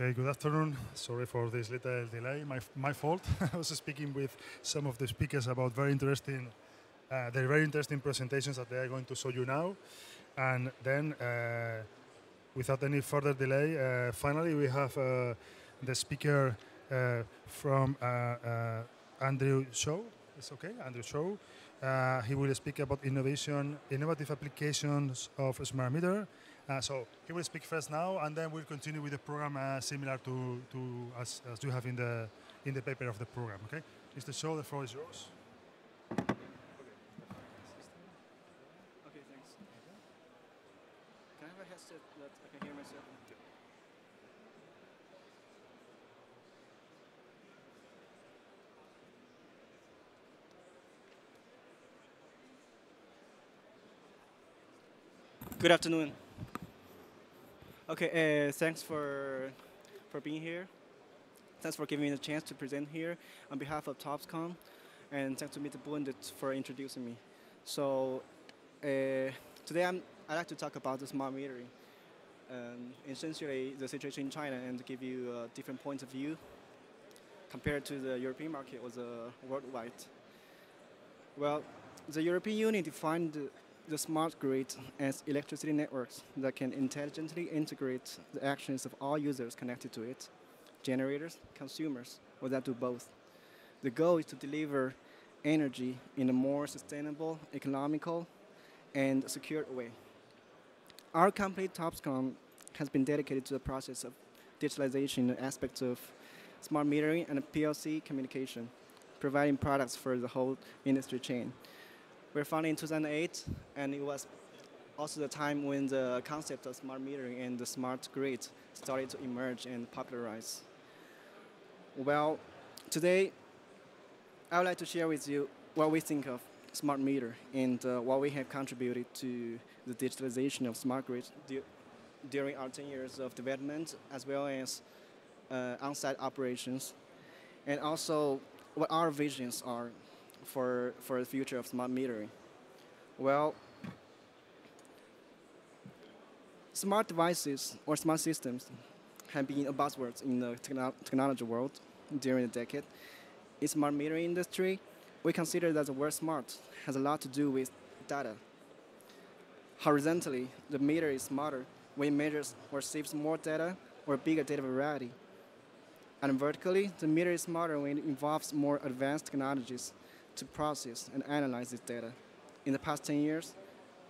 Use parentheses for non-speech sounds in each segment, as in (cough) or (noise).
Okay, good afternoon. Sorry for this little delay. My, my fault. (laughs) I was speaking with some of the speakers about very interesting, uh, they're very interesting presentations that they are going to show you now. And then, uh, without any further delay, uh, finally we have uh, the speaker uh, from uh, Andrew Shaw. It's okay, Andrew Shaw. he will speak about innovation, innovative applications of smart meter uh, so he will speak first now, and then we'll continue with the program uh, similar to, to as, as you have in the in the paper of the program. Okay, Mr. Shaw, the floor is yours. Okay, thanks. Good afternoon. Okay, uh, thanks for for being here. Thanks for giving me the chance to present here on behalf of Topscomm, and thanks to Mr. Bund for introducing me. So uh, today I'm, I'd like to talk about the smart metering, um, essentially the situation in China, and give you a different point of view compared to the European market or the worldwide. Well, the European Union defined the smart grid as electricity networks that can intelligently integrate the actions of all users connected to it, generators, consumers, or that do both. The goal is to deliver energy in a more sustainable, economical, and secure way. Our company, Topscomm, has been dedicated to the process of digitalization in the aspects of smart metering and PLC communication, providing products for the whole industry chain. We were founded in 2008, and it was also the time when the concept of smart metering and the smart grid started to emerge and popularize. Well, today I would like to share with you what we think of smart meter and uh, what we have contributed to the digitalization of smart grid during our 10 years of development, as well as uh, on-site operations, and also what our visions are for, for the future of smart metering? Well, smart devices or smart systems have been a buzzword in the techno technology world during the decade. In smart metering industry, we consider that the word smart has a lot to do with data. Horizontally, the meter is smarter when it measures or receives more data or bigger data variety. And vertically, the meter is smarter when it involves more advanced technologies to process and analyze this data. In the past 10 years,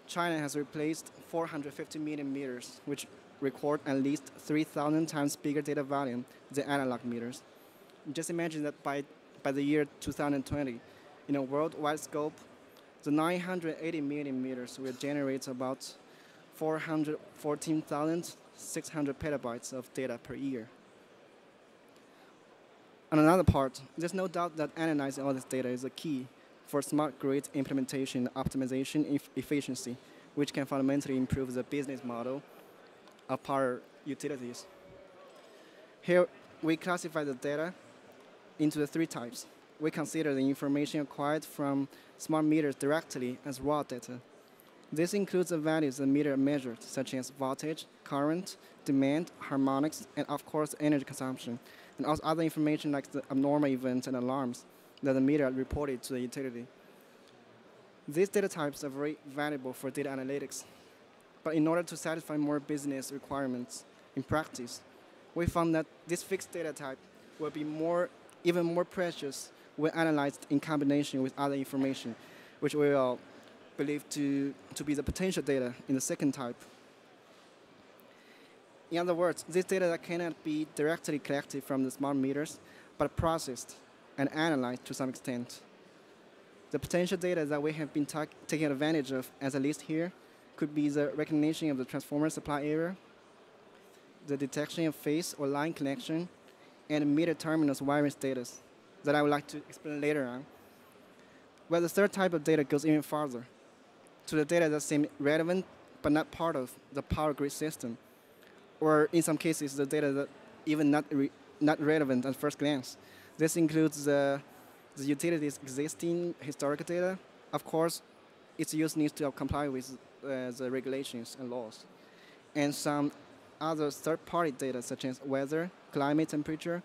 China has replaced 450 million meters, which record at least 3,000 times bigger data volume than analog meters. Just imagine that by, by the year 2020, in a worldwide scope, the 980 million meters will generate about 414,600 petabytes of data per year. On another part, there's no doubt that analyzing all this data is a key for smart grid implementation optimization e efficiency, which can fundamentally improve the business model of power utilities. Here, we classify the data into the three types. We consider the information acquired from smart meters directly as raw data. This includes the values the meter measured, such as voltage, current, demand, harmonics, and of course energy consumption, and also other information like the abnormal events and alarms that the meter reported to the utility. These data types are very valuable for data analytics. But in order to satisfy more business requirements in practice, we found that this fixed data type will be more, even more precious when analyzed in combination with other information, which we will believe to, to be the potential data in the second type. In other words, this data that cannot be directly collected from the smart meters, but processed and analyzed to some extent. The potential data that we have been taking advantage of as a list here could be the recognition of the transformer supply error, the detection of phase or line connection, and meter terminals wiring status that I would like to explain later on. Well, the third type of data goes even farther to the data that seem relevant but not part of the power grid system or in some cases, the data that even not, re not relevant at first glance. This includes the, the utility's existing historical data. Of course, its use needs to comply with uh, the regulations and laws. And some other third-party data such as weather, climate temperature,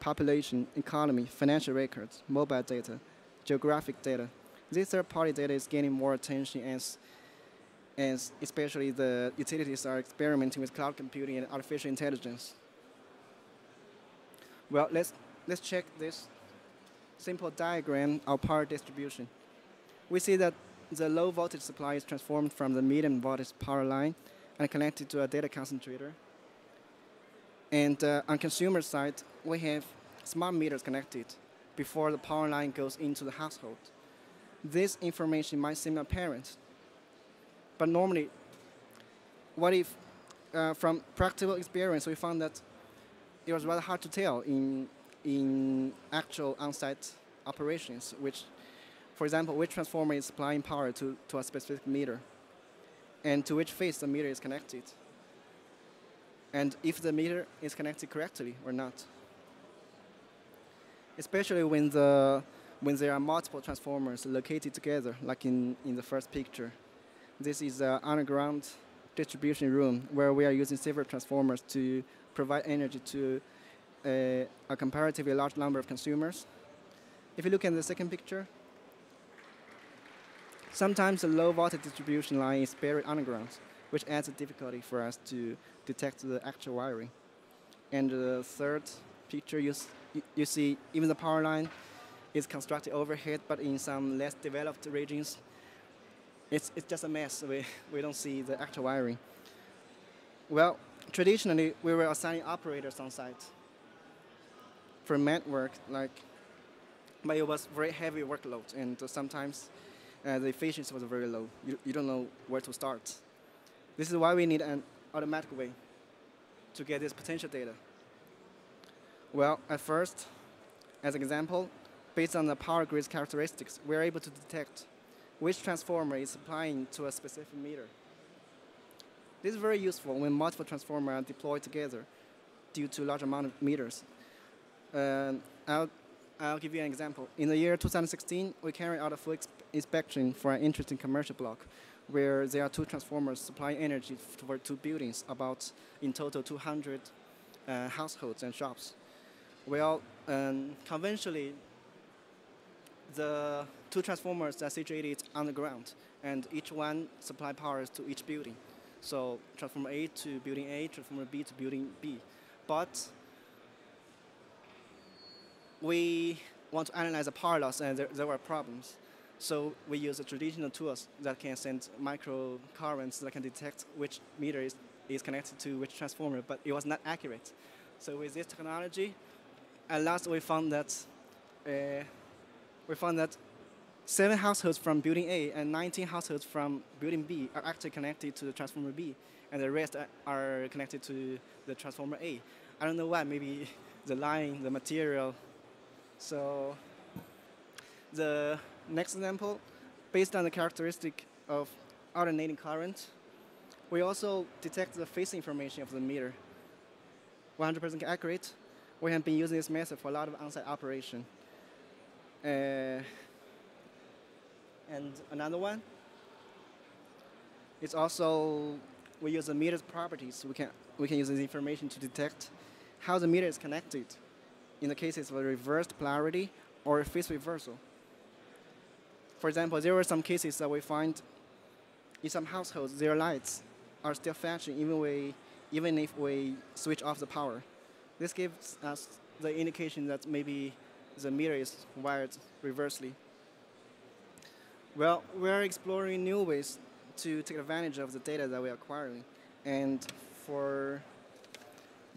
population, economy, financial records, mobile data, geographic data. This third-party data is gaining more attention as, as especially the utilities are experimenting with cloud computing and artificial intelligence. Well, let's, let's check this simple diagram of power distribution. We see that the low voltage supply is transformed from the medium voltage power line and connected to a data concentrator. And uh, on consumer side, we have smart meters connected before the power line goes into the household. This information might seem apparent, but normally, what if, uh, from practical experience, we found that it was rather hard to tell in, in actual on-site operations, which, for example, which transformer is supplying power to, to a specific meter, and to which phase the meter is connected, and if the meter is connected correctly or not. Especially when, the, when there are multiple transformers located together, like in, in the first picture. This is an underground distribution room where we are using several transformers to provide energy to a, a comparatively large number of consumers. If you look at the second picture, sometimes the low voltage distribution line is buried underground, which adds a difficulty for us to detect the actual wiring. And the third picture, you, you see even the power line is constructed overhead, but in some less developed regions, it's, it's just a mess. We, we don't see the actual wiring. Well, traditionally, we were assigning operators on site for network, like, but it was very heavy workload, and sometimes uh, the efficiency was very low. You, you don't know where to start. This is why we need an automatic way to get this potential data. Well, at first, as an example, based on the power grid characteristics, we're able to detect which transformer is supplying to a specific meter. This is very useful when multiple transformers are deployed together due to large amount of meters. Uh, I'll, I'll give you an example. In the year 2016, we carried out a full inspection for an interesting commercial block where there are two transformers supplying energy for two buildings, about in total 200 uh, households and shops. Well, um, conventionally, the two transformers are situated on the ground, and each one supply power to each building. So transformer A to building A, transformer B to building B. But we want to analyze the power loss, and there, there were problems. So we use the traditional tools that can send micro currents that can detect which meter is, is connected to which transformer, but it was not accurate. So with this technology, at last we found that uh, we found that seven households from building A and 19 households from building B are actually connected to the transformer B, and the rest are connected to the transformer A. I don't know why, maybe (laughs) the line, the material. So the next example, based on the characteristic of alternating current, we also detect the phase information of the meter. 100% accurate. We have been using this method for a lot of on-site operation. Uh, and another one, it's also, we use the meter's properties. We can, we can use this information to detect how the meter is connected in the cases of a reversed polarity or phase reversal. For example, there were some cases that we find in some households, their lights are still flashing even, we, even if we switch off the power. This gives us the indication that maybe the meter is wired reversely. Well, we're exploring new ways to take advantage of the data that we're acquiring. And for,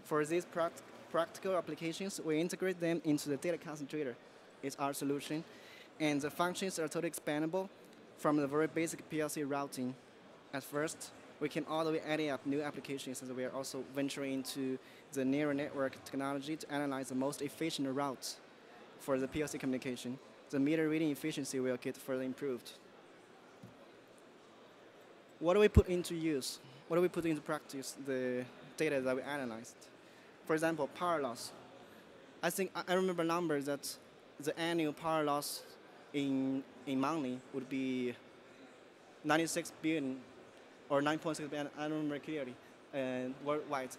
for these pract practical applications, we integrate them into the data concentrator. It's our solution. And the functions are totally expandable from the very basic PLC routing. At first, we can all the way add up new applications, and we are also venturing into the neural network technology to analyze the most efficient routes for the PLC communication the meter reading efficiency will get further improved. What do we put into use? What do we put into practice the data that we analyzed? For example, power loss. I think I remember numbers that the annual power loss in in money would be 96 billion or 9.6 billion. I don't remember clearly. and worldwide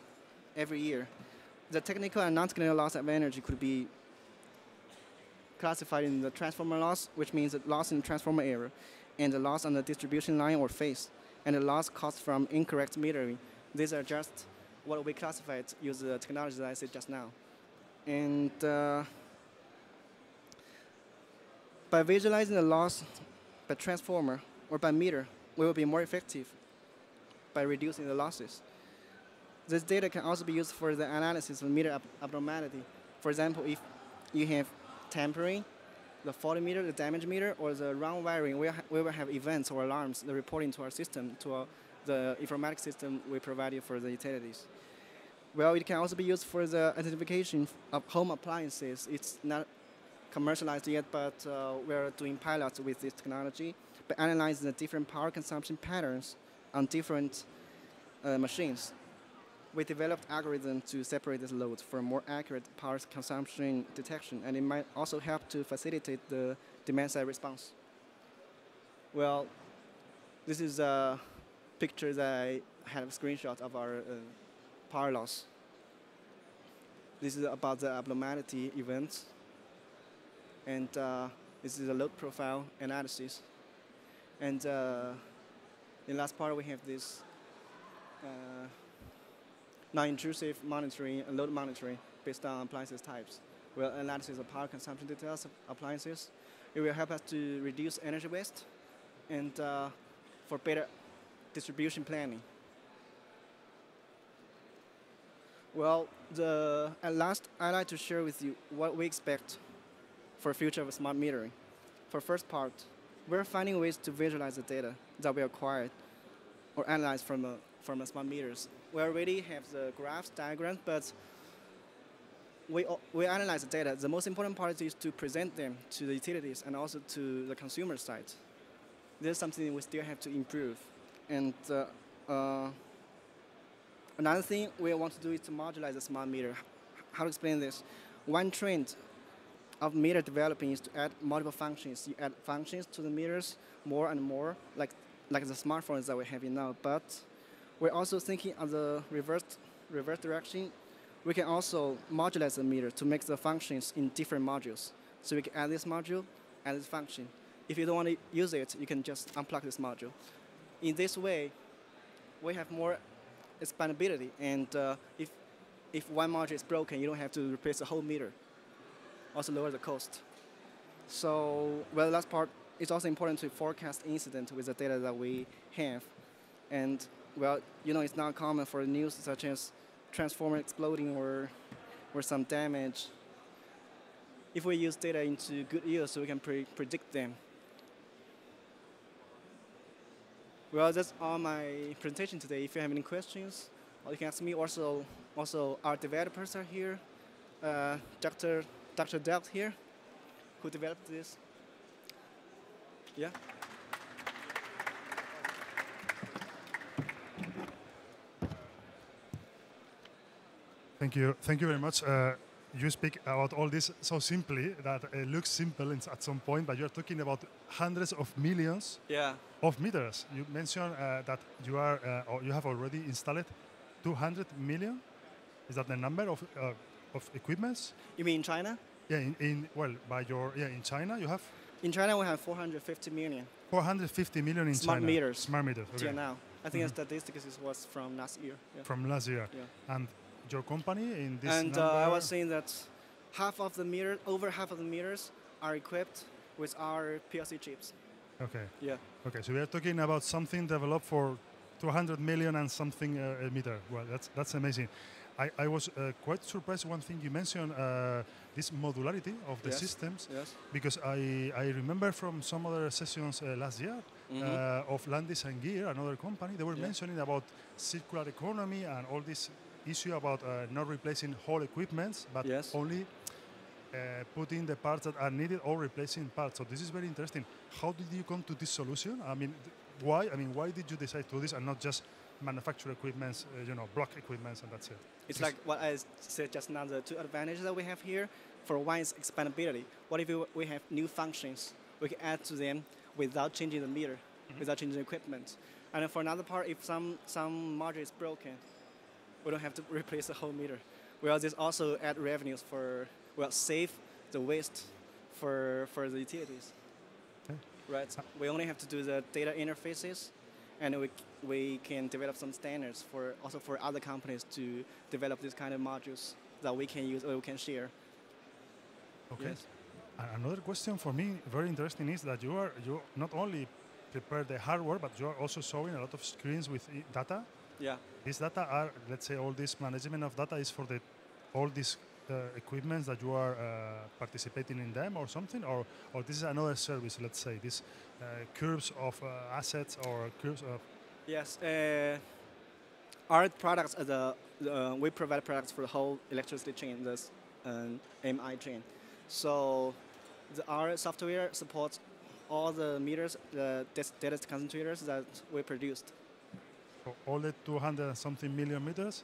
every year. The technical and non-technical loss of energy could be classified in the transformer loss, which means the loss in transformer error, and the loss on the distribution line or phase, and the loss caused from incorrect metering. These are just what we classified using the technology that I said just now. And uh, by visualizing the loss by transformer or by meter, we will be more effective by reducing the losses. This data can also be used for the analysis of meter ab abnormality. For example, if you have tampering, the fault meter, the damage meter, or the wrong wiring, we, we will have events or alarms that reporting to our system, to our, the informatics system we provided for the utilities. Well, it can also be used for the identification of home appliances. It's not commercialized yet, but uh, we're doing pilots with this technology by analyzing the different power consumption patterns on different uh, machines. We developed algorithms to separate this load for more accurate power consumption detection, and it might also help to facilitate the demand side response. Well, this is a picture that I had a screenshot of our uh, power loss. This is about the abnormality events. And uh, this is a load profile analysis. And uh, in the last part, we have this uh, non-intrusive monitoring and load monitoring based on appliances types. We'll analyze the power consumption details of appliances. It will help us to reduce energy waste and uh, for better distribution planning. Well, the, at last, I'd like to share with you what we expect for future of smart metering. For first part, we're finding ways to visualize the data that we acquired or analyze from, a, from a smart meters. We already have the graphs, diagrams, but we, we analyze the data. The most important part is to present them to the utilities and also to the consumer side. This is something we still have to improve. And uh, uh, Another thing we want to do is to modularize the smart meter. How to explain this? One trend of meter developing is to add multiple functions. You add functions to the meters more and more, like, like the smartphones that we have now. But we're also thinking of the reverse, reverse direction. We can also modulate the meter to make the functions in different modules. So we can add this module, add this function. If you don't want to use it, you can just unplug this module. In this way, we have more expandability. And uh, if, if one module is broken, you don't have to replace the whole meter. Also lower the cost. So, well, the last part, it's also important to forecast incident with the data that we have. And, well, you know, it's not common for news such as transformer exploding or, or some damage. If we use data into good use, so we can pre predict them. Well, that's all my presentation today. If you have any questions, you can ask me. Also, also our developers are here. Uh, Dr. Dr. Delft here, who developed this. Yeah. Thank you. Thank you very much. Uh, you speak about all this so simply that it looks simple at some point, but you're talking about hundreds of millions yeah. of meters. You mentioned uh, that you are uh, or you have already installed 200 million. Is that the number of uh, of equipments? You mean in China? Yeah, in, in well, by your yeah, in China you have. In China, we have 450 million. 450 million in Smart China. meters. Smart meters. Okay. Till now, I think Mhm. the statistics was from last year. Yeah. From last year, yeah. and your company in this and uh, I was saying that half of the meter, over half of the meters, are equipped with our PLC chips. okay. Yeah. Okay, so we are talking about something developed for 200 million and something uh, a meter. Well, that's that's amazing. I, I was uh, quite surprised. One thing you mentioned, uh, this modularity of the Yes. systems, Yes. because I, I remember from some other sessions uh, last year Mhm. uh, of Landis and Gyr, another company, they were Yeah. mentioning about circular economy and all this issue about uh, not replacing whole equipments, but Yes. only uh, putting the parts that are needed or replacing parts. So this is very interesting. How did you come to this solution? I mean, why? I mean, why did you decide to do this and not just manufacture equipments, uh, you know, block equipments, and that's it? It's like I said just now, the two advantages that we have here. For one is expandability. What if we- we have new functions? We can add to them without changing the meter, Mm-hmm. without changing the equipment. And then for another part, if some, some module is broken, we don't have to replace the whole meter. Well, this also add revenues for well save the waste for for the utilities. Okay. Right. We only have to do the data interfaces, and we we can develop some standards for also for other companies to develop this kind of modules that we can use or we can share. Okay. Yes. Another question for me, very interesting, is that you are you not only prepare the hardware, but you are also showing a lot of screens with data. Yeah. These data are, let's say, all this management of data is for the all these uh, equipments that you are uh, participating in them or something, or or this is another service. Let's say this uh, curves of uh, assets or curves of Yes. Uh, our products are the uh, we provide products for the whole electricity chain, this um, MI chain. So the, our software supports all the meters, the data concentrators that we produced. For all the 200 and something million meters.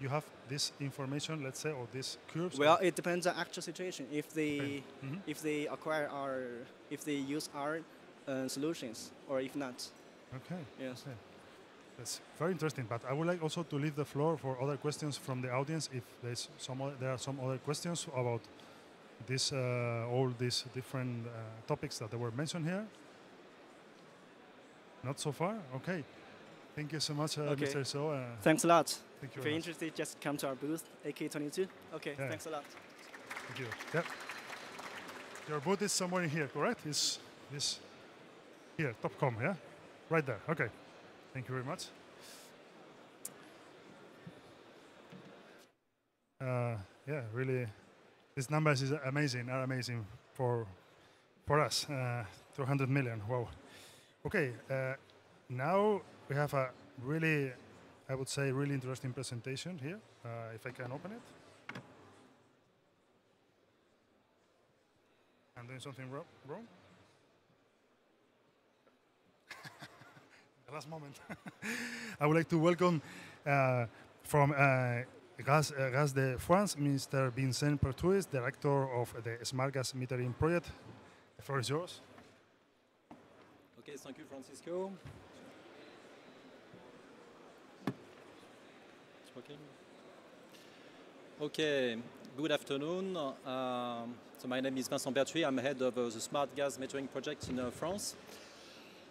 You have this information, let's say, or these curves. Well, it depends on actual situation. If they Mhm. if they acquire our if they use our uh, solutions or if not. Okay. Yes. Okay. That's very interesting. But I would like also to leave the floor for other questions from the audience. If there's some, other, there are some other questions about this, uh, all these different uh, topics that were mentioned here. Not so far. Okay. Thank you so much, uh, Okay. Mr. So. Uh, Thank you a lot. thank you. If you're much. interested, just come to our booth, AK22. Okay. Yeah. Thanks a lot. Thank you. Yep. Your booth is somewhere in here, correct? Is this here, Topcom, yeah? Right there. Okay. Thank you very much. Uh, yeah, really, these numbers is amazing, are amazing for for us. Uh, 200 million. Wow. Okay. Uh, now we have a really, I would say, really interesting presentation here. Uh, if I can open it. I'm doing something wrong. wrong? (laughs) the last moment. (laughs) I would like to welcome uh, from uh, Gas, uh, Gas de France, Mr. Vincent Pertuis, Director of the Smart Gas Metering Project. The floor is yours. Okay, thank you, Francisco. It's. Okay, good afternoon. Um, so my name is Vincent Berthuis. I'm head of uh, the Smart Gas Metering Project in uh, France.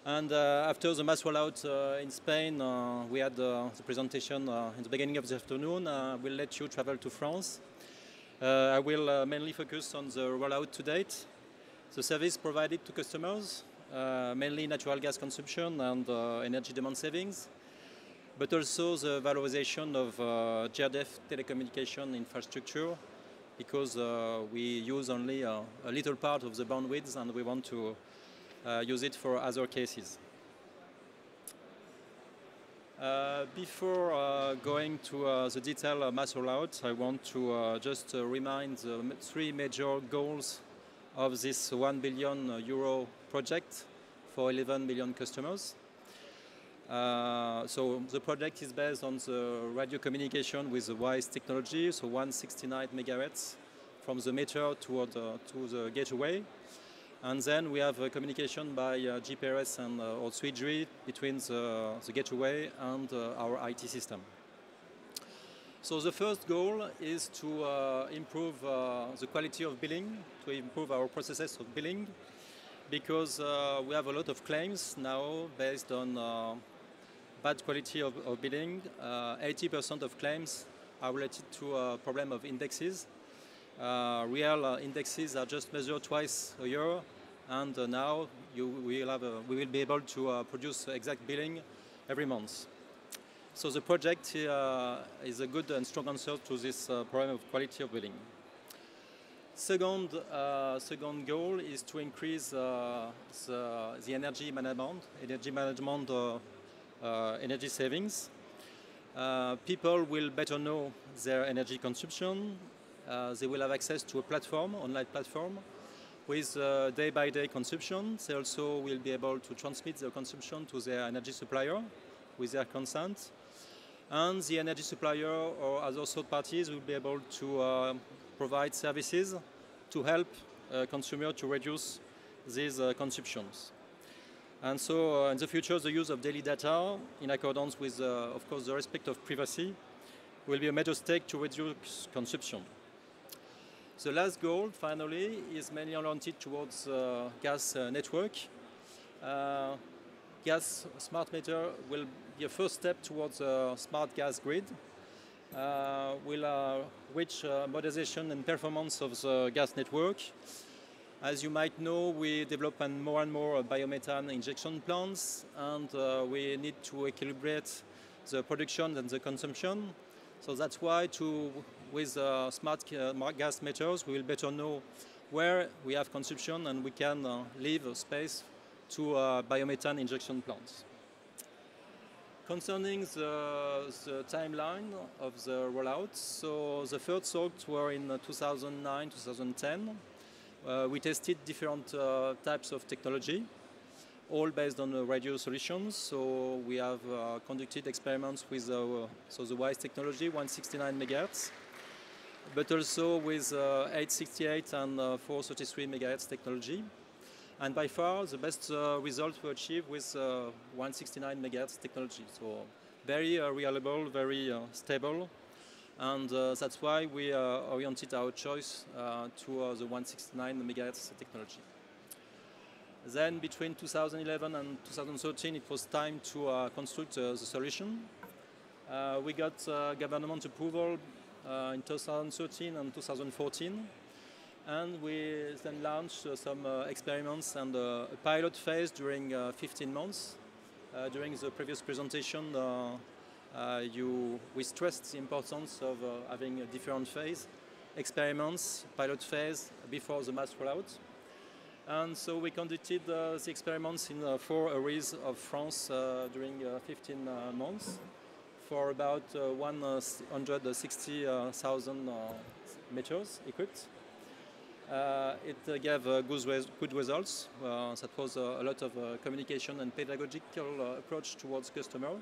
And uh, after the mass rollout uh, in Spain, uh, we had uh, the presentation uh, in the beginning of the afternoon. Uh, we'll let you travel to France. Uh, I will uh, mainly focus on the rollout to date, the service provided to customers, uh, mainly natural gas consumption and uh, energy demand savings, but also the valorization of uh, GRDF telecommunication infrastructure because uh, we use only uh, a little part of the bandwidth and we want to uh, use it for other cases. Uh, before uh, going to uh, the detail of mass rollout, I want to uh, just uh, remind the three major goals of this 1 billion euro project for 11 million customers. Uh, so the project is based on the radio communication with the Wize technology, so 169 megahertz from the meter toward, uh, to the gateway. And then we have uh, communication by uh, GPRS and uh, or 3G between the, the gateway and uh, our IT system. So the first goal is to uh, improve uh, the quality of billing, to improve our processes of billing, because uh, we have a lot of claims now based on uh, bad quality of, of billing. Uh, 80% of claims are related to a problem of indexes. Uh, real uh, indexes are just measured twice a year, and uh, now you will have a, we will be able to uh, produce exact billing every month. So the project uh, is a good and strong answer to this uh, problem of quality of billing. Second, uh, second goal is to increase uh, the, the energy management, energy management, uh, uh, energy savings. Uh, people will better know their energy consumption. Uh, they will have access to a platform, online platform, with uh, day-by-day consumption. They also will be able to transmit their consumption to their energy supplier with their consent. And the energy supplier or other third parties will be able to uh, provide services to help uh, consumer to reduce these uh, consumptions. And so uh, in the future, the use of daily data in accordance with, uh, of course, the respect of privacy will be a major stake to reduce consumption. The last goal, finally, is mainly oriented towards uh, gas uh, network. Uh, gas smart meter will be a first step towards a smart gas grid. Uh, will uh, reach uh, modernization and performance of the gas network. As you might know, we develop more and more biomethane injection plants, and we need to equilibrate the production and the consumption. So that's why to, with uh, smart uh, gas meters, we will better know where we have consumption and we can uh, leave space to uh, biomethane injection plants. Concerning the, the, timeline of the rollout, so the first sorts were in 2009-2010. Uh, we tested different uh, types of technology all based on uh, radio solutions. So we have uh, conducted experiments with uh, so the Wize technology, 169 megahertz, but also with 868 and 433 megahertz technology. And by far, the best results were achieved with 169 megahertz technology. So very reliable, very stable, and uh, that's why we uh, oriented our choice uh, to the 169 megahertz technology. Then between 2011 and 2013, it was time to uh, construct uh, the solution. Uh, we got government approval in 2013 and 2014. And we then launched some experiments and a pilot phase during 15 months. during the previous presentation, Uh, you, we stressed the importance of uh, having a different phase, experiments, pilot phase, before the mass rollout. And so we conducted uh, the experiments in uh, four areas of France uh, during uh, 15 months for about 160,000 meters equipped. Uh, it uh, gave uh, good, res good, results. that was a lot of communication and pedagogical approach towards customers.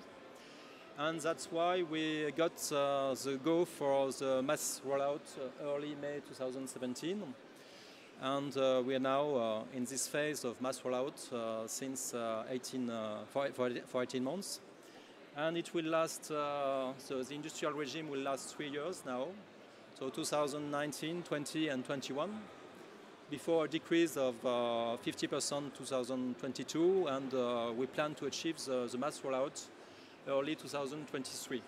And that's why we got uh, the go for the mass rollout uh, early May 2017. And uh, we are now uh, in this phase of mass rollout uh, since uh, 18, for, for, for, 18 months. And it will last, so the industrial regime will last three years now, so 2019, 20, and 21, before a decrease of 50% 2022, and we plan to achieve the, the mass rollout early 2023.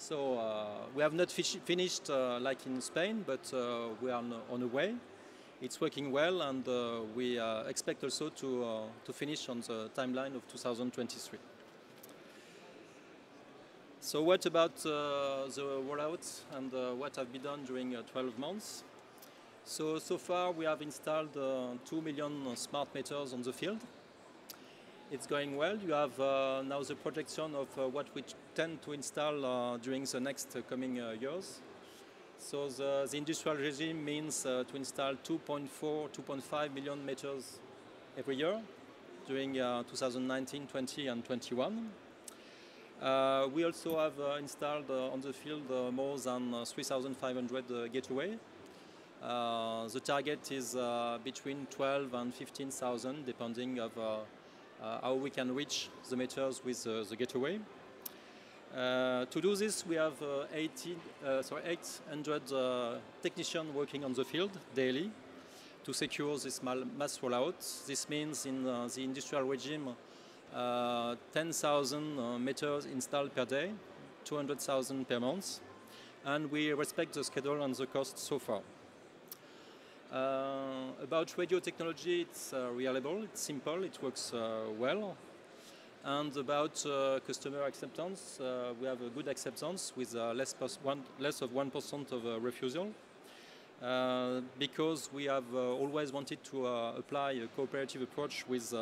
So uh, we have not finished uh, like in Spain, but uh, we are on, on the way. It's working well, and uh, we uh, expect also to, uh, to finish on the timeline of 2023. So what about the rollout and what have been done during 12 months? So, so far we have installed 2 million smart meters on the field it's going well. You have uh, now the projection of uh, what we tend to install uh, during the next uh, coming uh, years. So the, the, industrial regime means uh, to install 2.4, 2.5 million meters every year during 2019, 20, and 21. we also have installed on the field more than 3,500 gateway. the target is between 12 and 15,000, depending of uh, Uh, how we can reach the meters with uh, the gateway. Uh, to do this, we have uh, 18, uh, sorry, 800 technicians working on the field daily to secure this mass rollout. This means in the industrial regime, 10,000 meters installed per day, 200,000 per month, and we respect the schedule and the cost so far. Uh, about radio technology, it's uh, reliable, it's simple, it works uh, well. And about customer acceptance, we have a good acceptance with less, one, less of 1% of refusal. Uh, because we have uh, always wanted to uh, apply a cooperative approach with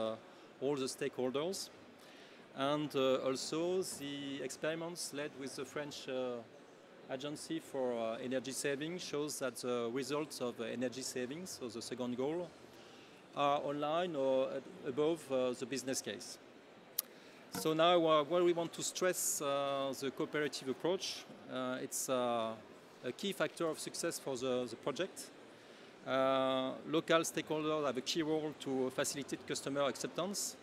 all the stakeholders. And also the experiments led with the French Agency for uh, Energy Saving shows that the results of energy savings, so the second goal, are online or above uh, the business case. So now uh, where we want to stress uh, the cooperative approach, uh, it's uh, a key factor of success for the, the project. local stakeholders have a key role to facilitate customer acceptance.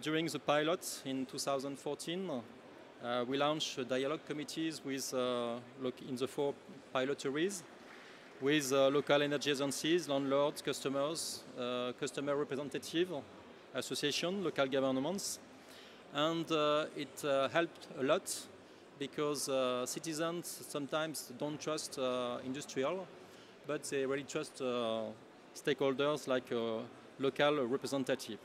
during the pilot in 2014, Uh, we launched dialogue committees with uh, in the four pilot areas with uh, local energy agencies, landlords, customers, uh, customer representative, association, local governments, and it helped a lot because citizens sometimes don't trust industrial, but they really trust stakeholders like local representative.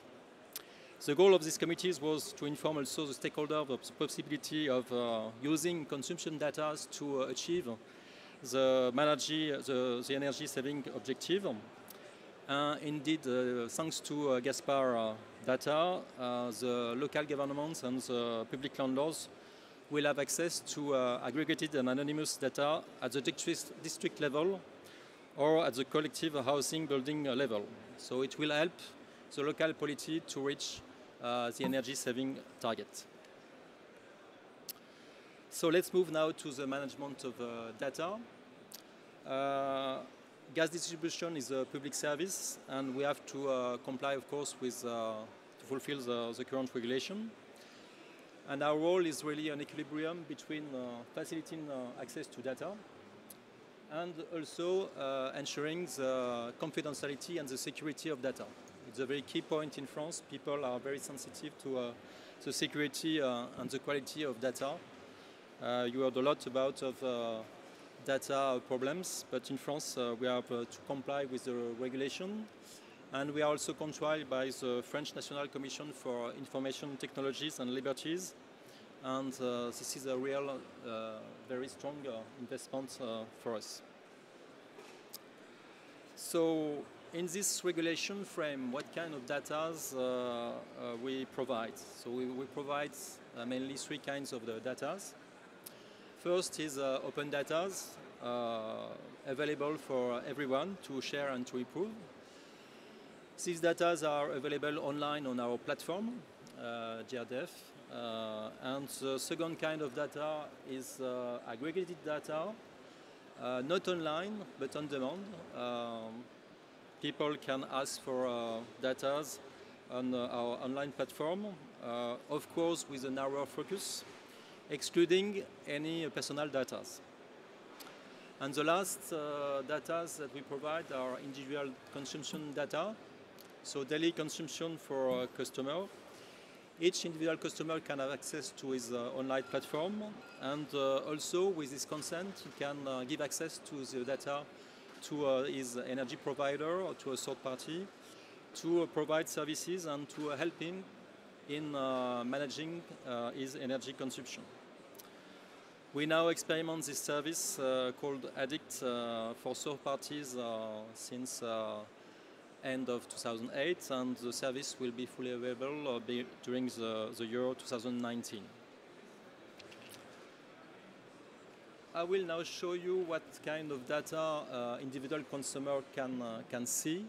The goal of these committees was to inform also the stakeholders of the possibility of uh, using consumption data to uh, achieve the, the, the, energy saving objective. Uh, indeed, uh, thanks to uh, Gazpar uh, data, the local governments and the public landlords will have access to aggregated and anonymous data at the district, district level or at the collective housing building level. So it will help the local polity to reach the energy saving target. So let's move now to the management of uh, data. Uh, gas distribution is a public service and we have to uh, comply of course with uh, to fulfill the, the, current regulation and our role is really an equilibrium between uh, facilitating access to data and also ensuring the confidentiality and the security of data it's a very key point in France. People are very sensitive to uh, the security uh, and the quality of data. Uh, you heard a lot about of uh, data problems, but in France we have to comply with the regulation. And we are also controlled by the French National Commission for Information Technologies and Liberties. And this is a real, very strong investment for us. So in this regulation frame, what kind of data uh, uh, we provide? So we, we provide uh, mainly three kinds of the data. First is uh, open data, uh, available for everyone to share and to improve. These data are available online on our platform, uh, GRDF. Uh, and the second kind of data is aggregated data, not online, but on demand. Um, people can ask for uh, data on uh, our online platform, uh, of course with a narrow focus, excluding any personal data. And the last uh, data that we provide are individual consumption data, so daily consumption for a customer. Each individual customer can have access to his uh, online platform, and uh, also with his consent, he can give access to the data to uh, his energy provider or to a third party to uh, provide services and to help him in uh, managing his energy consumption. We now experiment this service uh, called ADICT uh, for third parties uh, since end of 2008 and the service will be fully available during the, the year 2019. I will now show you what kind of data uh, individual consumer can, uh, can see.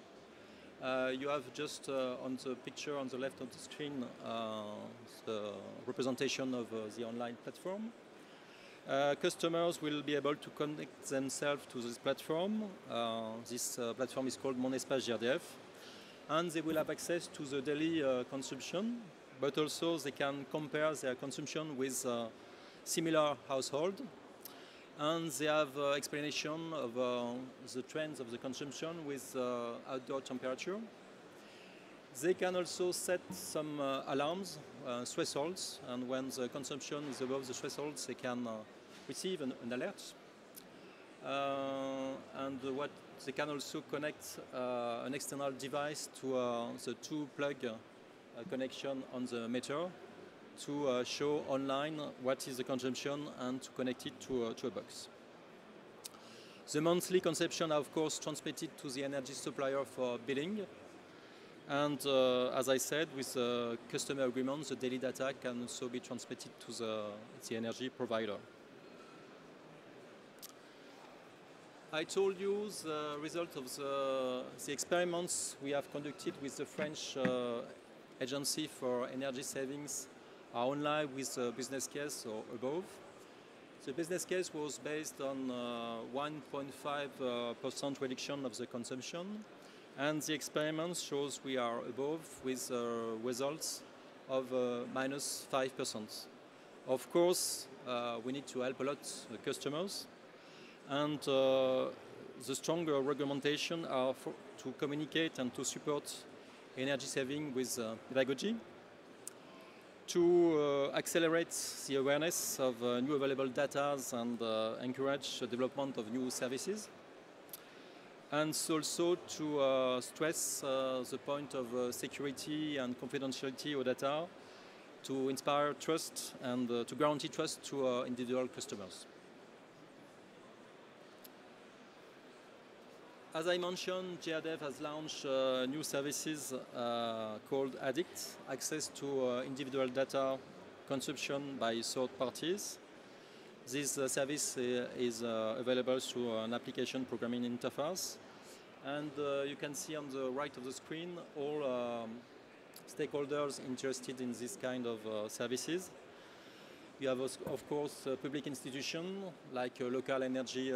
Uh, you have just uh, on the picture on the left of the screen uh, the representation of uh, the online platform. customers will be able to connect themselves to this platform. this platform is called Mon Espace GRDF. And they will have access to the daily consumption, but also they can compare their consumption with similar household and they have uh, explanation of uh, the trends of the consumption with uh, outdoor temperature. They can also set some uh, alarms, uh, thresholds, and when the consumption is above the thresholds, they can uh, receive an, an alert. and what they can also connect an external device to the two plug connection on the meter to uh, show online what is the consumption and to connect it to, uh, to a box. The monthly consumption are of course transmitted to the energy supplier for billing. And uh, as I said, with the customer agreement, the daily data can also be transmitted to the, the energy provider. I told you the result of the, the experiments we have conducted with the French uh, Agency for Energy Savings are online with the business case or above. The business case was based on 1.5% uh, uh reduction of the consumption, and the experiment shows we are above with uh, results of minus 5%. Of course, uh, we need to help a lot the customers, and uh, the stronger regulation are to communicate and to support energy saving with uh, pedagogy, to uh, accelerate the awareness of uh, new available data and uh, encourage the development of new services, and also to stress the point of security and confidentiality of data to inspire trust and to guarantee trust to individual customers. As I mentioned, GRDF has launched uh, new services uh, called ADICT, access to uh, individual data consumption by third parties. This uh, service uh, is uh, available through an application programming interface. And you can see on the right of the screen all um, stakeholders interested in this kind of services. You have, of course, public institutions like local energy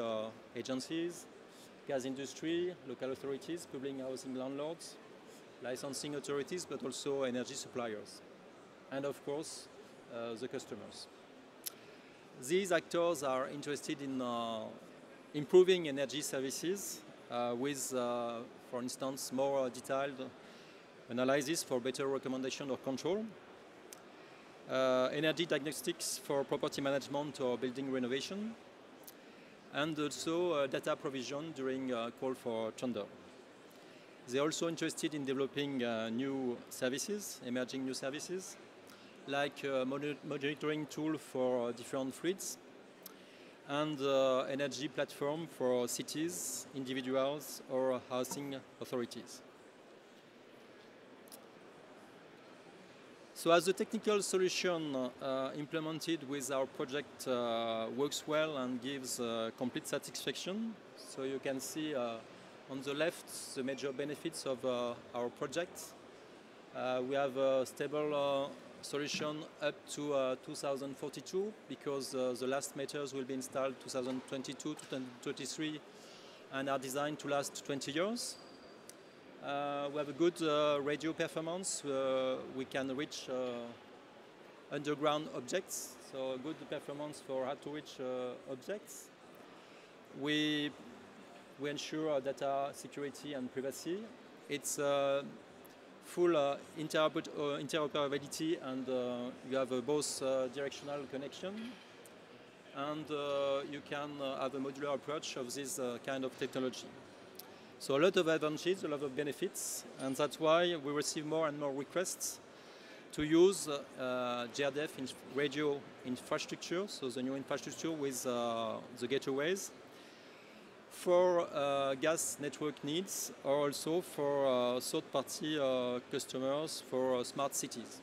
agencies, gas industry, local authorities, public housing landlords, licensing authorities, but also energy suppliers, and of course, uh, the customers. These actors are interested in uh, improving energy services uh, with, uh, for instance, more detailed analysis for better recommendation or control, uh, energy diagnostics for property management or building renovation, and also uh, data provision during uh, call for tender. They're also interested in developing uh, new services, emerging new services, like monitoring tool for different fleets, and uh, energy platform for cities, individuals, or housing authorities. So as the technical solution uh, implemented with our project uh, works well and gives uh, complete satisfaction, so you can see uh, on the left the major benefits of uh, our project. Uh, we have a stable solution up to 2042 because the last meters will be installed 2022 to 2023 and are designed to last 20 years. Uh, we have a good uh, radio performance. Uh, we can reach underground objects, so a good performance for hard to reach objects. We, we ensure data security and privacy. It's full uh, interoperability and uh, you have uh, both directional connection and you can have a modular approach of this kind of technology. So a lot of advantages, a lot of benefits, and that's why we receive more and more requests to use uh, GRDF in radio infrastructure, so the new infrastructure with uh, the gateways, for uh, gas network needs or also for uh, third-party uh, customers for uh, smart cities.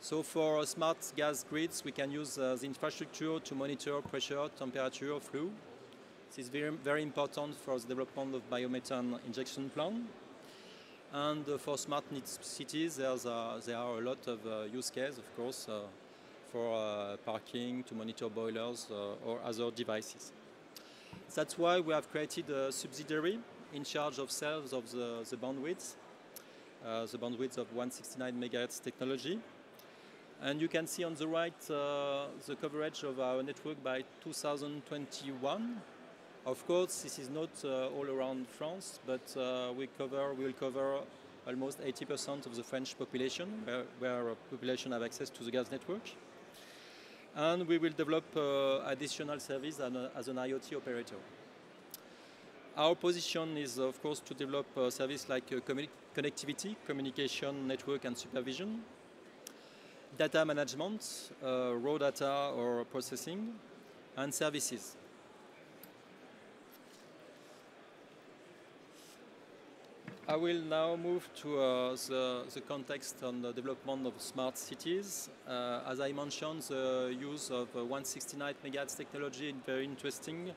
So for smart gas grids, we can use the infrastructure to monitor pressure, temperature, flow, this is very, very important for the development of biomethane injection plant. And uh, for smart cities, there's, there are a lot of uh, use cases, of course, uh, for uh, parking, to monitor boilers uh, or other devices. That's why we have created a subsidiary in charge of sales of the, the bandwidth, the bandwidth of 169 megahertz technology. And you can see on the right the coverage of our network by 2021 of course, this is not uh, all around France, but uh, we cover we will cover almost 80% of the French population, where, where population have access to the gas network. And we will develop uh, additional service as, an IoT operator. Our position is, of course, to develop a service like uh, connectivity, communication, network, and supervision, data management, uh, raw data or processing, and services. I will now move to uh, the, the, context on the development of smart cities. Uh, as I mentioned, the use of uh, 169 megahertz technology is very interesting,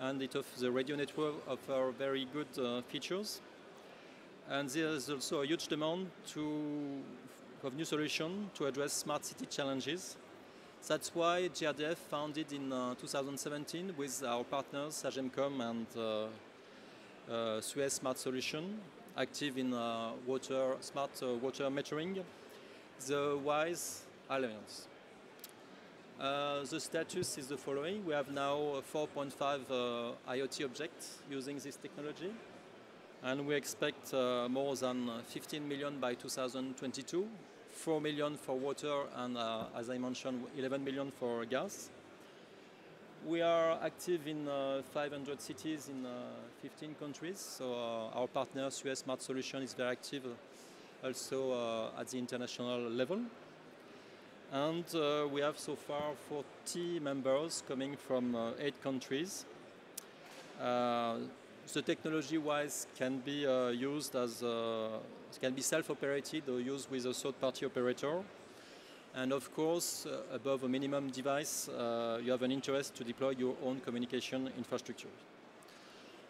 and it of the radio network offer very good uh, features. And there is also a huge demand to, of new solutions to address smart city challenges. That's why GRDF founded in uh, 2017 with our partners Sagemcom and uh, uh, Suez Smart Solution, active in uh, water, smart uh, water metering, the Wize Alliance. Uh, the status is the following. We have now 4.5 uh, IoT objects using this technology. And we expect uh, more than 15 million by 2022, 4 million for water, and uh, as I mentioned, 11 million for gas. We are active in uh, 500 cities in 15 countries. So our partner, Suez Smart Solution, is very active also at the international level. And uh, we have so far 40 members coming from uh, eight countries. Uh, the technology Wize can be uh, used as uh, can be self-operated or used with a third-party operator. And of course, uh, above a minimum device, you have an interest to deploy your own communication infrastructure.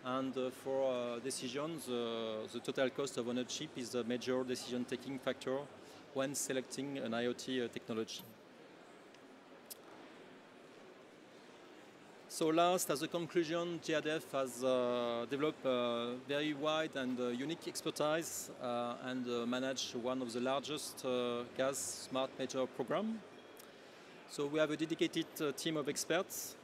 And for decisions, the total cost of ownership is a major decision-taking factor when selecting an IoT uh, technology. So last, as a conclusion, GRDF has uh, developed a very wide and uh, unique expertise uh, and uh, managed one of the largest uh, gas smart meter program. So we have a dedicated team of experts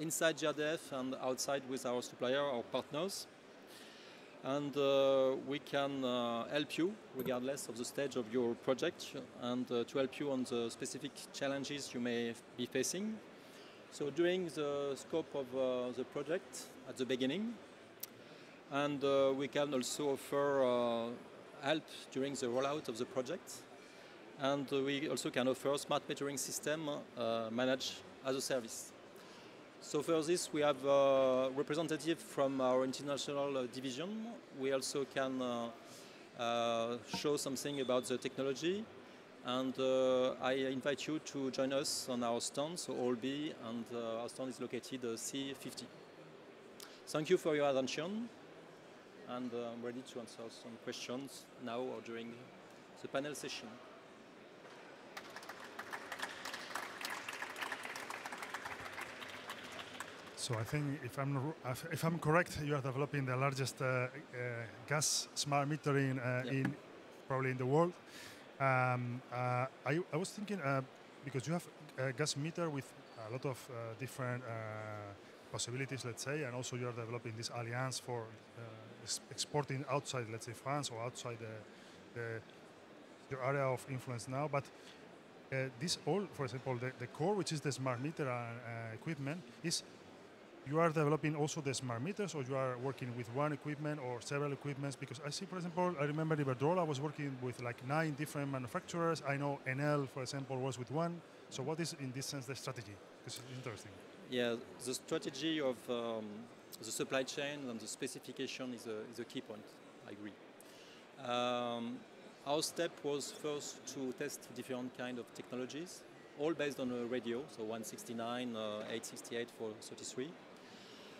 inside GRDF and outside with our supplier, our partners and uh, we can uh, help you regardless of the stage of your project and uh, to help you on the specific challenges you may be facing. So during the scope of uh, the project at the beginning and uh, we can also offer uh, help during the rollout of the project and we also can offer smart metering system managed as a service. So for this, we have a representative from our international uh, division. We also can uh, uh, show something about the technology. And uh, I invite you to join us on our stand, so All B, and uh, our stand is located C50. Thank you for your attention, and uh, I'm ready to answer some questions now or during the panel session. So I think if I'm if I'm correct, you are developing the largest uh, uh, gas smart metering uh, in probably in the world. Um, uh, I, I, was thinking uh, because you have a gas meter with a lot of uh, different possibilities, let's say, and also you are developing this alliance for exporting outside, let's say, France or outside the, the your area of influence now, but. this all, for example, the, the core, which is the smart meter equipment, is you are developing also the smart meters or you are working with one equipment or several equipments? Because I see for example I remember Iberdrola was working with like nine different manufacturers. I know Enel for example was with one. So what is in this sense the strategy? Because it's interesting. Yeah the strategy of um, the supply chain and the specification is a, is a key point. I agree. Um, our step was first to test different kind of technologies all based on a radio, so 169, uh, 868 for 33.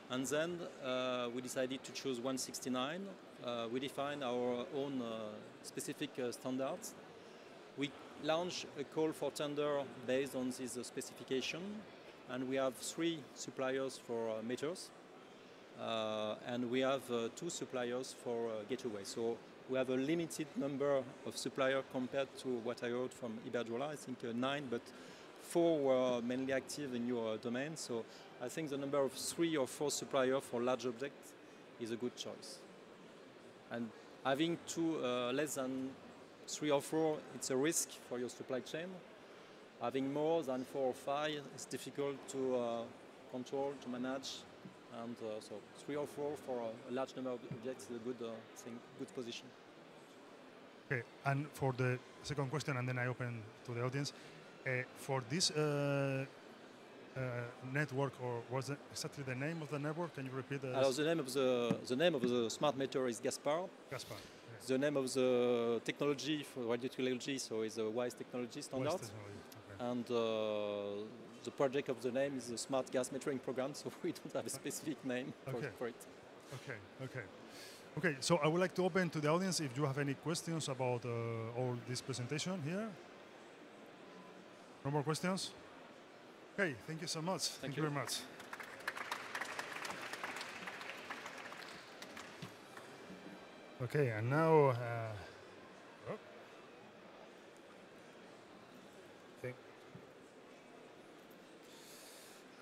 And then uh, we decided to choose 169. Uh, we defined our own uh, specific uh, standards. We launched a call for tender based on this uh, specification, and we have three suppliers for uh, meters, and we have two suppliers for gateway. So we have a limited number of suppliers compared to what I heard from Iberdrola. I think nine, but four were mainly active in your domain. So I think the number of three or four suppliers for large objects is a good choice. And having two uh, less than three or four, it's a risk for your supply chain. Having more than four or five is difficult to uh, control, to manage. And uh, so three or four for a large number of objects is a good uh, thing, good position. Okay, and for the second question, and then I open to the audience. Uh, for this uh, uh, network, or was it exactly the name of the network? Can you repeat that? Uh, the name of the the name of the smart meter is Gazpar. Gazpar. The name of the technology for radio technology, so is a Wize technology standard. Wize technology. Okay. And uh, the project of the name is the Smart Gas Metering Program, (laughs) so we don't have a specific name for, okay. for it. Okay, okay. Okay, so I would like to open to the audience if you have any questions about uh, all this presentation here. No more questions? Okay, thank you so much. Thank, thank you. you very much. Okay, and now uh, oh.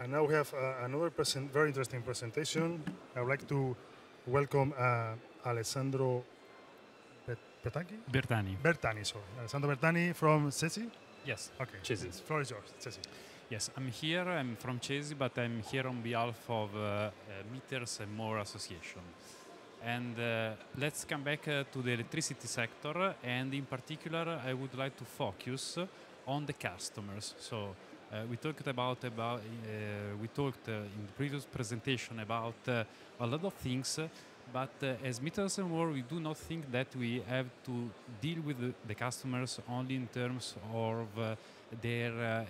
and now we have uh, another present, very interesting presentation. I would like to welcome uh, Alessandro Bertani. Bertani. Bertani, sorry. Alessandro Bertani from CESI? Yes. Okay. CESI. The floor is yours, CESI. Yes, I'm here. I'm from CESI, but I'm here on behalf of uh, uh, Meters and More Association. And uh, let's come back uh, to the electricity sector, and in particular, I would like to focus on the customers. So uh, we talked about about uh, we talked uh, in the previous presentation about uh, a lot of things, uh, but uh, as and More, we do not think that we have to deal with the, customers only in terms of uh, their uh, um,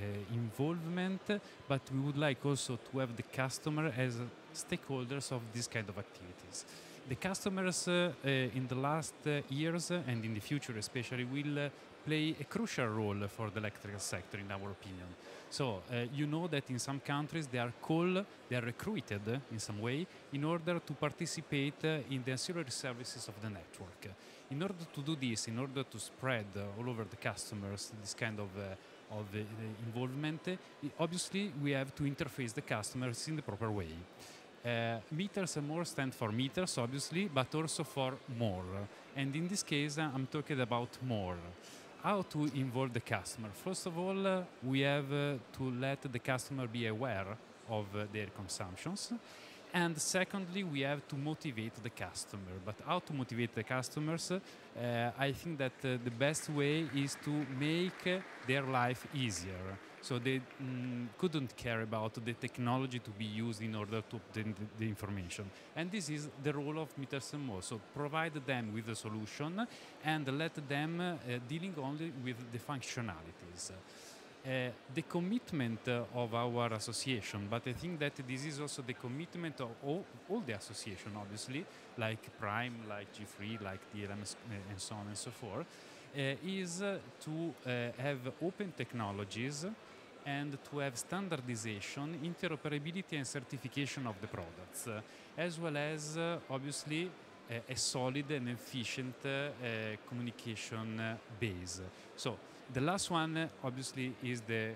uh, involvement, but we would like also to have the customer as stakeholders of this kind of activities. The customers uh, uh, in the last years and in the future especially will play a crucial role for the electrical sector in our opinion. So uh, you know that in some countries they are called, they are recruited in some way in order to participate uh, in the ancillary services of the network. In order to do this, in order to spread uh, all over the customers this kind of uh, of involvement, obviously we have to interface the customers in the proper way. Uh, meters and more stand for meters, obviously, but also for more. And in this case, uh, I'm talking about more. How to involve the customer? First of all, uh, we have uh, to let the customer be aware of uh, their consumptions. And secondly, we have to motivate the customer. But how to motivate the customers? Uh, I think that uh, the best way is to make uh, their life easier. So they mm, couldn't care about the technology to be used in order to obtain the, the information. And this is the role of Meters and More. So provide them with a solution and let them uh, dealing only with the functionalities. Uh, the commitment uh, of our association, but I think that this is also the commitment of all, all the association, obviously, like Prime, like G3, like DLM, and so on and so forth, uh, is uh, to uh, have open technologies and to have standardization, interoperability, and certification of the products, uh, as well as uh, obviously a solid and efficient uh, uh, communication uh, base. So the last one obviously is the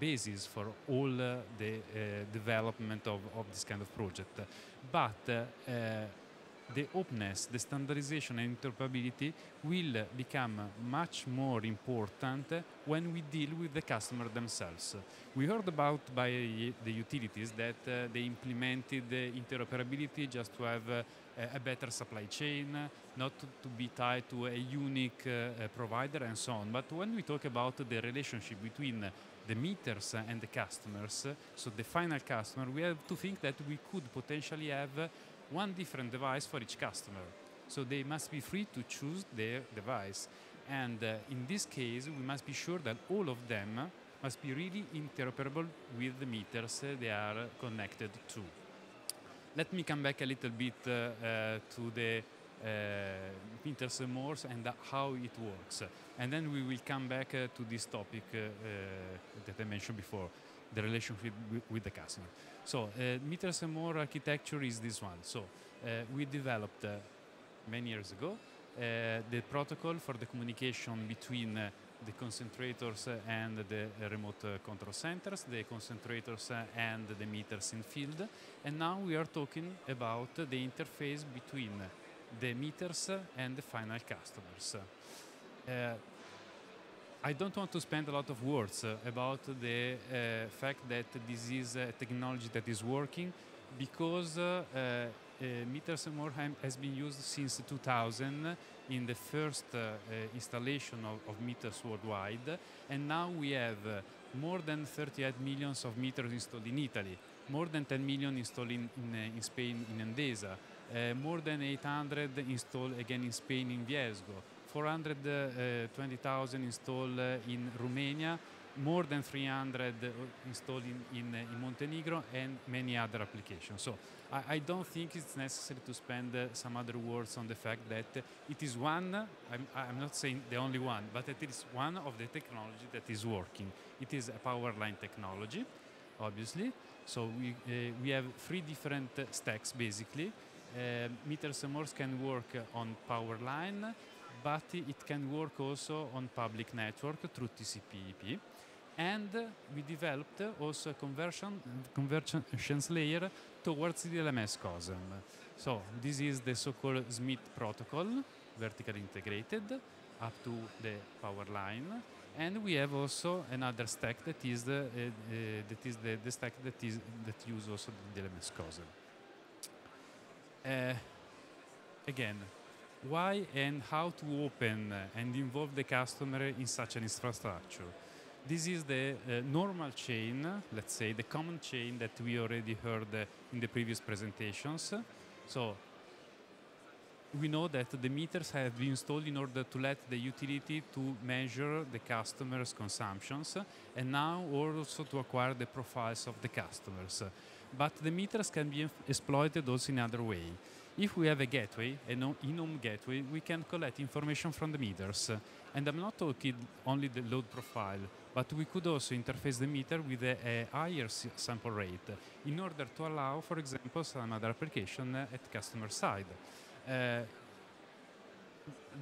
basis for all the development of, of this kind of project. But the openness, the standardization and interoperability will become much more important when we deal with the customer themselves. We heard about by the utilities that uh, they implemented the interoperability just to have uh, a better supply chain, not to, be tied to a unique uh, provider and so on. But when we talk about the relationship between the meters and the customers, so the final customer, we have to think that we could potentially have one different device for each customer. So they must be free to choose their device. And uh, in this case, we must be sure that all of them must be really interoperable with the meters they are connected to. Let me come back a little bit uh, uh, to the uh, meters and more and how it works. And then we will come back uh, to this topic that I mentioned before, the relationship with the customer. So uh, meters and more architecture is this one. So uh, we developed uh, many years ago uh, the protocol for the communication between uh, the concentrators and the remote uh, control centers, the concentrators and the meters in field. And now we are talking about the interface between the meters and the final customers. Uh, I don't want to spend a lot of words uh, about the uh, fact that this is a technology that is working because uh, uh, meters and more has been used since 2000 in the first uh, uh, installation of, of, meters worldwide. And now we have more than 38 millions of meters installed in Italy, more than 10 million installed in, in, in Spain in Endesa, more than 800 installed again in Spain in Viesgo, 420,000 installed in Romania, more than 300 installed in, in, in, Montenegro, and many other applications. So I, I don't think it's necessary to spend uh, some other words on the fact that it is one, I'm, I'm, not saying the only one, but it is one of the technology that is working. It is a power line technology, obviously. So we, uh, we have three different stacks basically. Uh, meters and more can work on power line, but it can work also on public network through TCP/IP. And we developed also a conversion conversions layer towards the DLMS COSEM. So this is the so-called SMIT protocol, vertically integrated, up to the power line. And we have also another stack that is the, uh, uh, that is the, the, stack that is that use also the DLMS COSEM. Uh, again, why and how to open and involve the customer in such an infrastructure. This is the uh, normal chain, let's say, the common chain that we already heard in the previous presentations. So we know that the meters have been installed in order to let the utility to measure the customer's consumptions and now also to acquire the profiles of the customers. But the meters can be exploited also in other way. If we have a gateway, an in-home gateway, we can collect information from the meters. And I'm not talking only the load profile, but we could also interface the meter with a, a higher sample rate in order to allow, for example, some other application at customer side. Uh,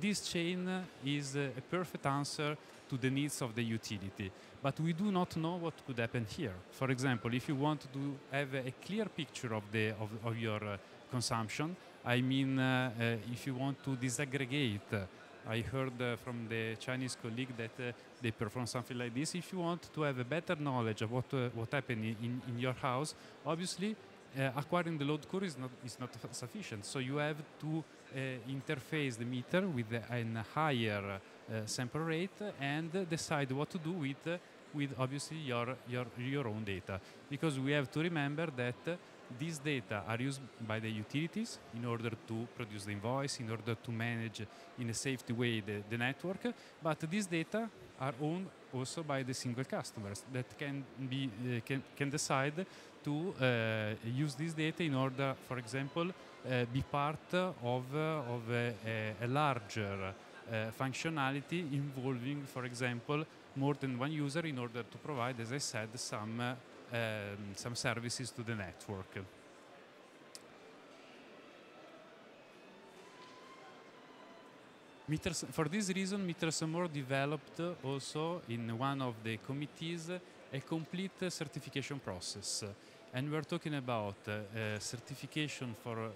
this chain is a perfect answer to the needs of the utility, but we do not know what could happen here. For example, if you want to have a clear picture of, the, of, of your uh, consumption, I mean, uh, uh, if you want to disaggregate, I heard uh, from the Chinese colleague that uh, they perform something like this. If you want to have a better knowledge of what uh, what happened in, in your house, obviously uh, acquiring the load curve is not, is not sufficient. So you have to uh, interface the meter with a higher uh, sample rate and decide what to do with, with obviously your, your, your own data. Because we have to remember that these data are used by the utilities in order to produce the invoice, in order to manage in a safety way the, the network, but these data are owned also by the single customers that can be uh, can, can decide to uh, use this data in order, for example, uh, be part of, uh, of a, a, a larger uh, functionality involving, for example, more than one user in order to provide, as I said, some uh, um, some services to the network. For this reason, Meters and More developed also in one of the committees a complete certification process. And we're talking about uh, certification for uh,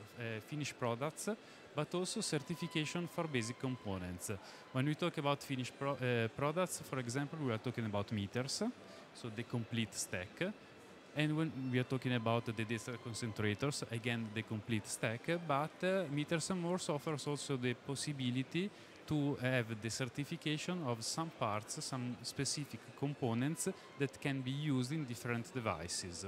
finished products, but also certification for basic components. When we talk about finished pro uh, products, for example, we are talking about meters, so the complete stack. And when we are talking about the data concentrators, again, the complete stack, but uh, Meters and More offers also the possibility to have the certification of some parts, some specific components that can be used in different devices.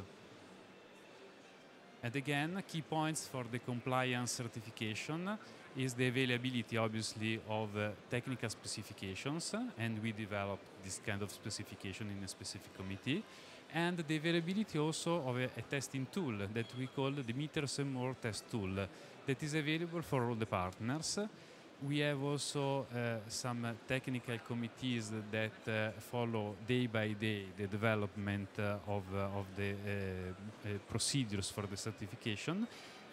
And again, key points for the compliance certification is the availability, obviously, of uh, technical specifications, and we develop this kind of specification in a specific committee, and the availability also of a, a testing tool that we call the Meters and More test tool that is available for all the partners. We have also uh, some technical committees that uh, follow day by day the development uh, of, uh, of the uh, procedures for the certification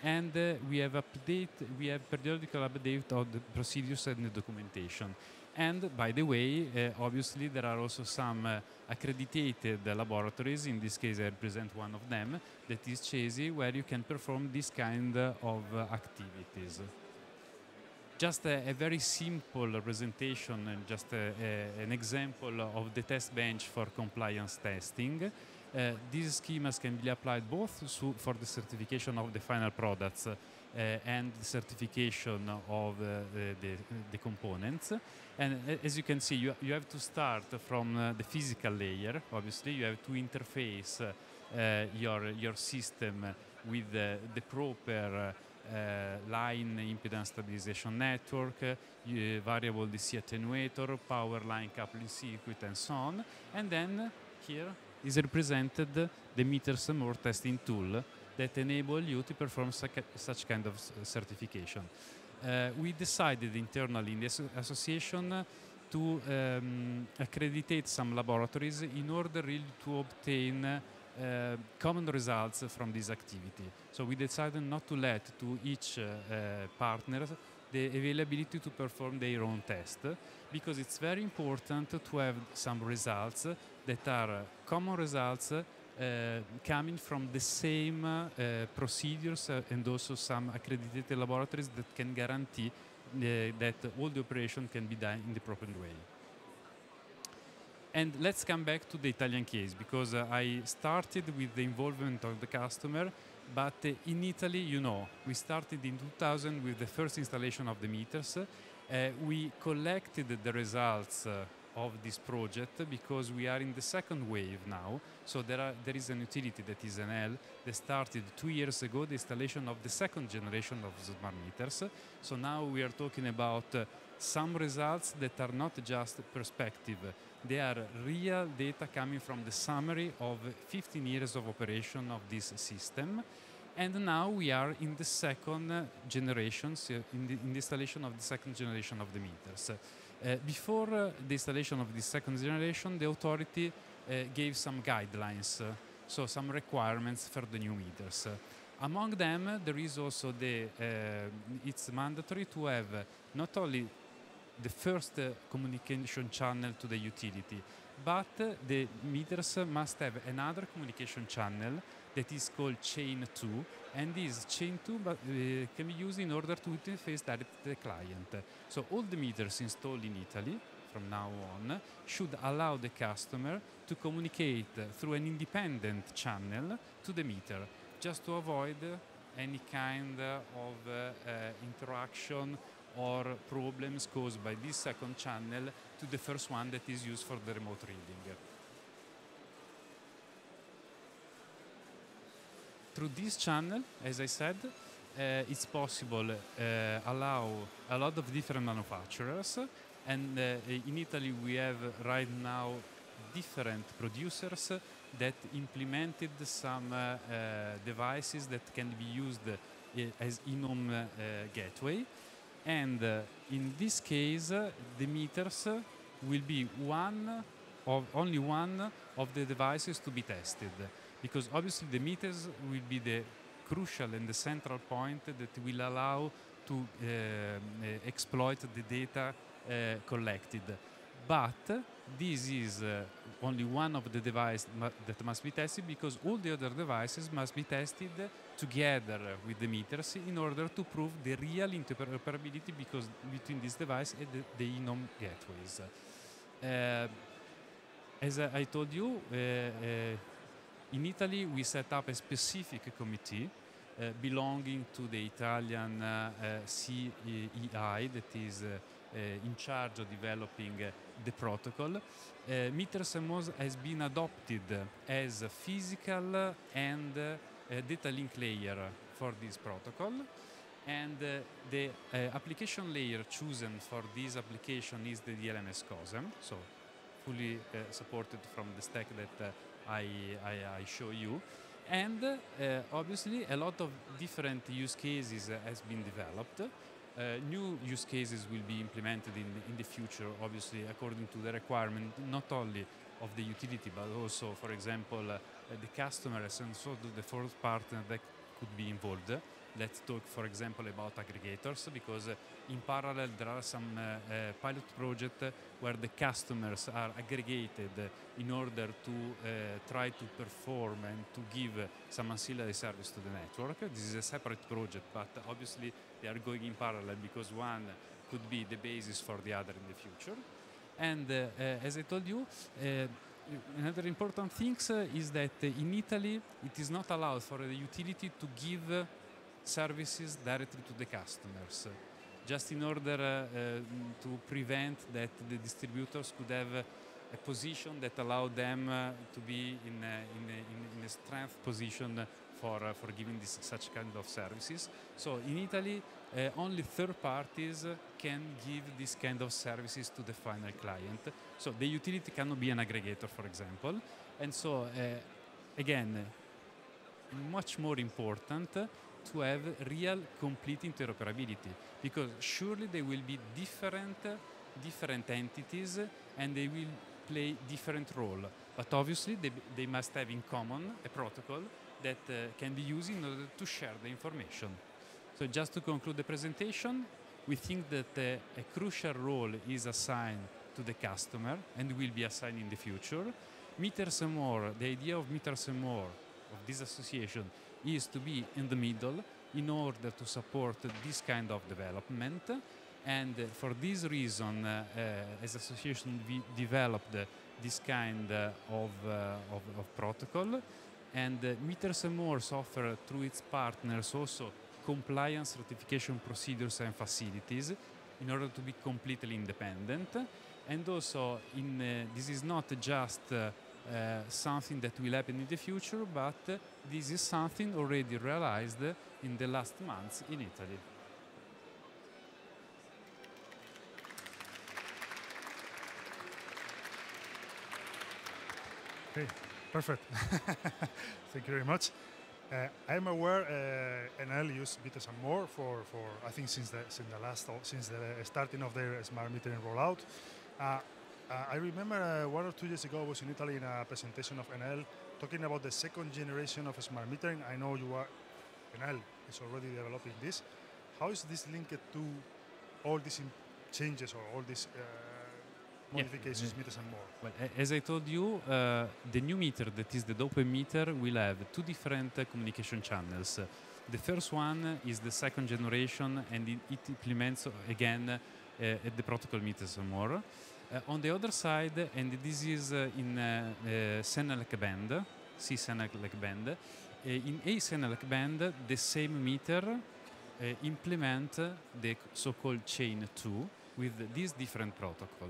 and uh, we have update we have periodical update of the procedures and the documentation. And by the way uh, obviously there are also some uh, accredited laboratories. In this case I represent one of them that is CESI where you can perform this kind of activities. Just a, a, very simple representation and just a, a, an example of the test bench for compliance testing. Uh, these schemas can be applied both for the certification of the final products uh, and the certification of uh, the, the, components. And uh, as you can see, you, you have to start from uh, the physical layer. Obviously, you have to interface uh, your, your system with the proper uh, line impedance stabilization network, uh, variable DC attenuator, power line coupling circuit, and so on. And then here is represented the Meters and More testing tool that enable you to perform such kind of certification. Uh, we decided internally in the association to um, accreditate some laboratories in order really to obtain uh, common results from this activity. So we decided not to let to each uh, partner the availability to perform their own test because it's very important to have some results that are common results uh, coming from the same uh, procedures uh, and also some accredited laboratories that can guarantee uh, that all the operation can be done in the proper way. And let's come back to the Italian case because uh, I started with the involvement of the customer, but uh, in Italy, you know, we started in 2000 with the first installation of the meters. Uh, we collected the results uh, of this project because we are in the second wave now. So there, are, there is an utility that is Enel that started two years ago the installation of the second generation of smart meters. So now we are talking about uh, some results that are not just perspective. They are real data coming from the summary of 15 years of operation of this system. And now we are in the second generation, in, the, in the installation of the second generation of the meters. Uh, before uh, the installation of the second generation, the authority uh, gave some guidelines, uh, so some requirements for the new meters. among them, there is also the, uh, it's mandatory to have not only the first communication channel to the utility, but the meters must have another communication channel that is called chain 2 and this chain 2 but, uh, can be used in order to interface directly to the client. So all the meters installed in Italy from now on should allow the customer to communicate through an independent channel to the meter just to avoid any kind of uh, uh, interaction or problems caused by this second channel to the first one that is used for the remote reading. Through this channel, as I said, uh, it's possible uh, allow a lot of different manufacturers and uh, in Italy we have right now different producers that implemented some uh, uh, devices that can be used uh, as in-home gateway and in this case the meters will be one of only one of the devices to be tested because obviously the meters will be the crucial and the central point that will allow to uh, uh, exploit the data uh, collected. But this is uh, only one of the devices that must be tested because all the other devices must be tested together with the meters in order to prove the real interoperability because between this device and the, the in-home gateways. Uh, as I told you, uh, in Italy, we set up a specific committee uh, belonging to the Italian uh, uh CEI that is uh, uh, in charge of developing the protocol. Meters and More has been adopted as a physical and data link layer for this protocol and uh, the uh, application layer chosen for this application is the DLMS COSEM, so fully uh, supported from the stack that I, I, I show you. And uh, obviously a lot of different use cases has been developed. Uh, new use cases will be implemented in, in the future, obviously according to the requirement not only of the utility but also, for example, uh, the customers and so the fourth partner that could be involved. Let's talk, for example, about aggregators because uh, in parallel there are some uh, uh, pilot projects where the customers are aggregated in order to try to perform and to give some ancillary service to the network. This is a separate project, but obviously they are going in parallel because one could be the basis for the other in the future. And as I told you, another important thing is that in Italy it is not allowed for the utility to give services directly to the customers, just in order uh, to prevent that the distributors could have a position that allowed them uh, to be in a, in, a, in a strength position for, uh, for giving this, such kind of services. So in Italy, uh, only third parties can give this kind of services to the final client. So the utility cannot be an aggregator, for example. And so, uh, again, much more important to have real complete interoperability because surely they will be different different entities and they will play different role but obviously they, they must have in common a protocol that uh, can be used in order to share the information so just to conclude the presentation we think that uh, a crucial role is assigned to the customer and will be assigned in the future. Meters and more, the idea of meters and more of this association is to be in the middle in order to support this kind of development. And uh, for this reason, uh, uh, as association, we developed this kind of, of, of, protocol. And uh, Meters and More offer through its partners also compliance certification procedures and facilities in order to be completely independent. And also, in, uh, this is not just uh, uh, something that will happen in the future, but this is something already realized in the last months in Italy. Okay, perfect. (laughs) Thank you very much. Uh, I'm aware uh, Enel use meters and more for, for I think since the since the last since the starting of their smart metering rollout. Uh, I remember uh, one or two years ago I was in Italy in a presentation of Enel talking about the second generation of smart metering. I know you are Enel is already developing this. How is this linked to all these changes or all these uh, modifications, yeah. meters and more. Well, as I told you, uh, the new meter, that is the DOPE meter, will have two different uh, communication channels. The first one is the second generation and it, it implements uh, again uh, the protocol meters and more. Uh, on the other side, and this is uh, in uh, CENELEC band, C CENELEC band, in A CENELEC band, the same meter implement the so-called chain 2 with this different protocol.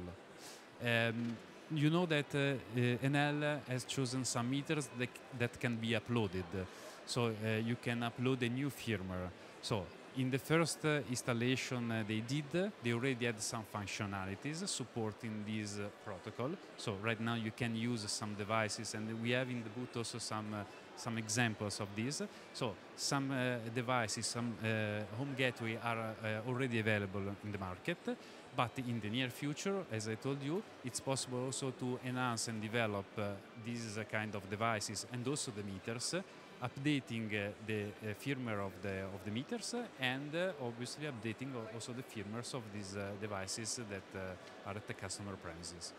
Um, you know that uh, uh Enel has chosen some meters that, that can be uploaded. So uh, you can upload a new firmware. So in the first uh, installation uh, they did, they already had some functionalities supporting this uh, protocol. So right now you can use some devices, and we have in the booth also some uh, some examples of this. So some uh, devices, some home gateway are already available in the market. But in the near future, as I told you, it's possible also to enhance and develop uh, these uh, kind of devices and also the meters, updating uh, the uh, firmware of the of the meters and uh, obviously updating also the firmwares of these uh, devices that are at the customer premises.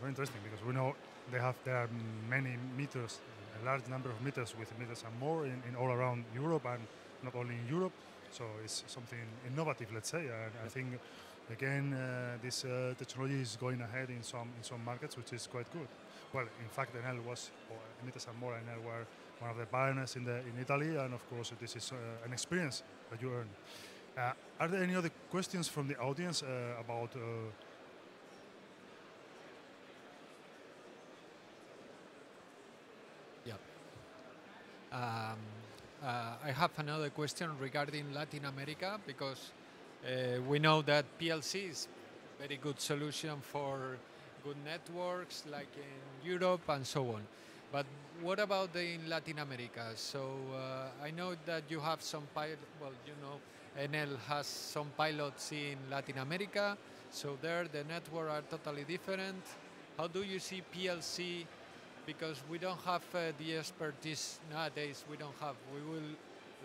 Very interesting because we know they have there are many meters, a large number of meters with meters and more in, in all around Europe and not only in Europe. So it's something innovative, let's say. And I think again, uh, this uh, technology is going ahead in some in some markets, which is quite good. Well, in fact, Enel was, or Meters and More, Enel were one of the pioneers in the in Italy, and of course, this is uh, an experience that you earn. Uh, are there any other questions from the audience uh, about? Yeah. Um, I have another question regarding Latin America because we know that PLC is very good solution for good networks like in Europe and so on. But what about the, in Latin America? So uh, I know that you have some pilot, well, you know, Enel has some pilots in Latin America. So there the network are totally different. How do you see PLC? Because we don't have uh, the expertise nowadays. We don't have. We will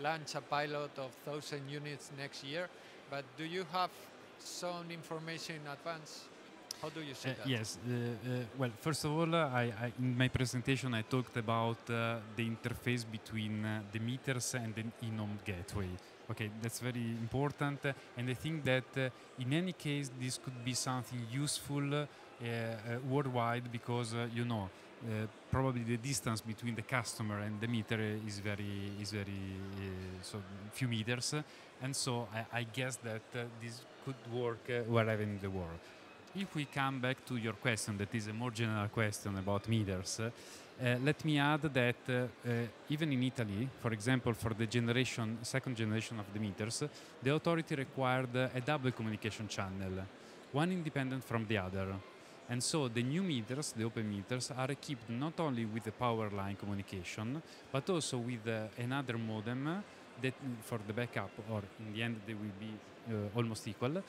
launch a pilot of thousand units next year. But do you have some information in advance? How do you see uh, that? Yes. Uh, uh, well, first of all, I, I, in my presentation I talked about uh, the interface between uh, the meters and the in-home gateway. Okay, that's very important, and I think that uh, in any case this could be something useful worldwide because you know uh, probably the distance between the customer and the meter is very is very uh, so few meters, and so I, I guess that uh, this could work wherever in the world. If we come back to your question, that is a more general question about meters. Uh, let me add that uh, uh, even in Italy, for example, for the generation, second generation of the meters, the authority required a double communication channel, one independent from the other. And so the new meters, the open meters, are equipped not only with the power line communication, but also with uh, another modem that for the backup, or in the end they will be uh, almost equal, uh,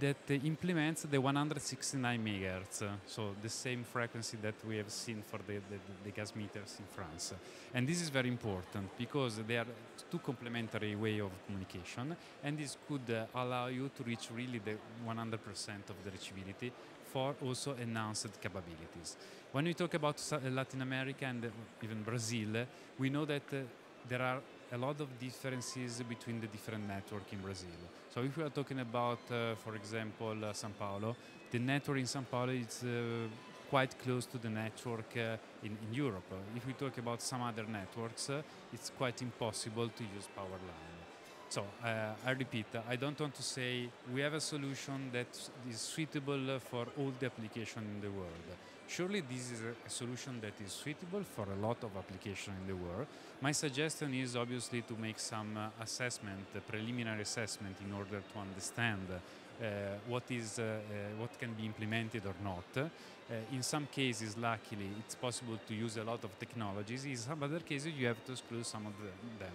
that uh, implements the 169 megahertz, uh, so the same frequency that we have seen for the, the, the, gas meters in France. And this is very important because they are two complementary way of communication, and this could uh, allow you to reach really the 100% of the reachability for also enhanced capabilities. When we talk about Latin America and even Brazil, we know that there are a lot of differences between the different network in Brazil. So if we are talking about, uh, for example, uh, Sao Paulo, the network in Sao Paulo is uh, quite close to the network uh, in, in, Europe. if we talk about some other networks, uh, it's quite impossible to use power line. So uh, I repeat, I don't want to say we have a solution that is suitable for all the application in the world. Surely this is a, solution that is suitable for a lot of applications in the world. My suggestion is obviously to make some uh, assessment, preliminary assessment in order to understand uh, what is uh, uh, what can be implemented or not. In some cases, luckily, it's possible to use a lot of technologies. In some other cases, you have to exclude some of them.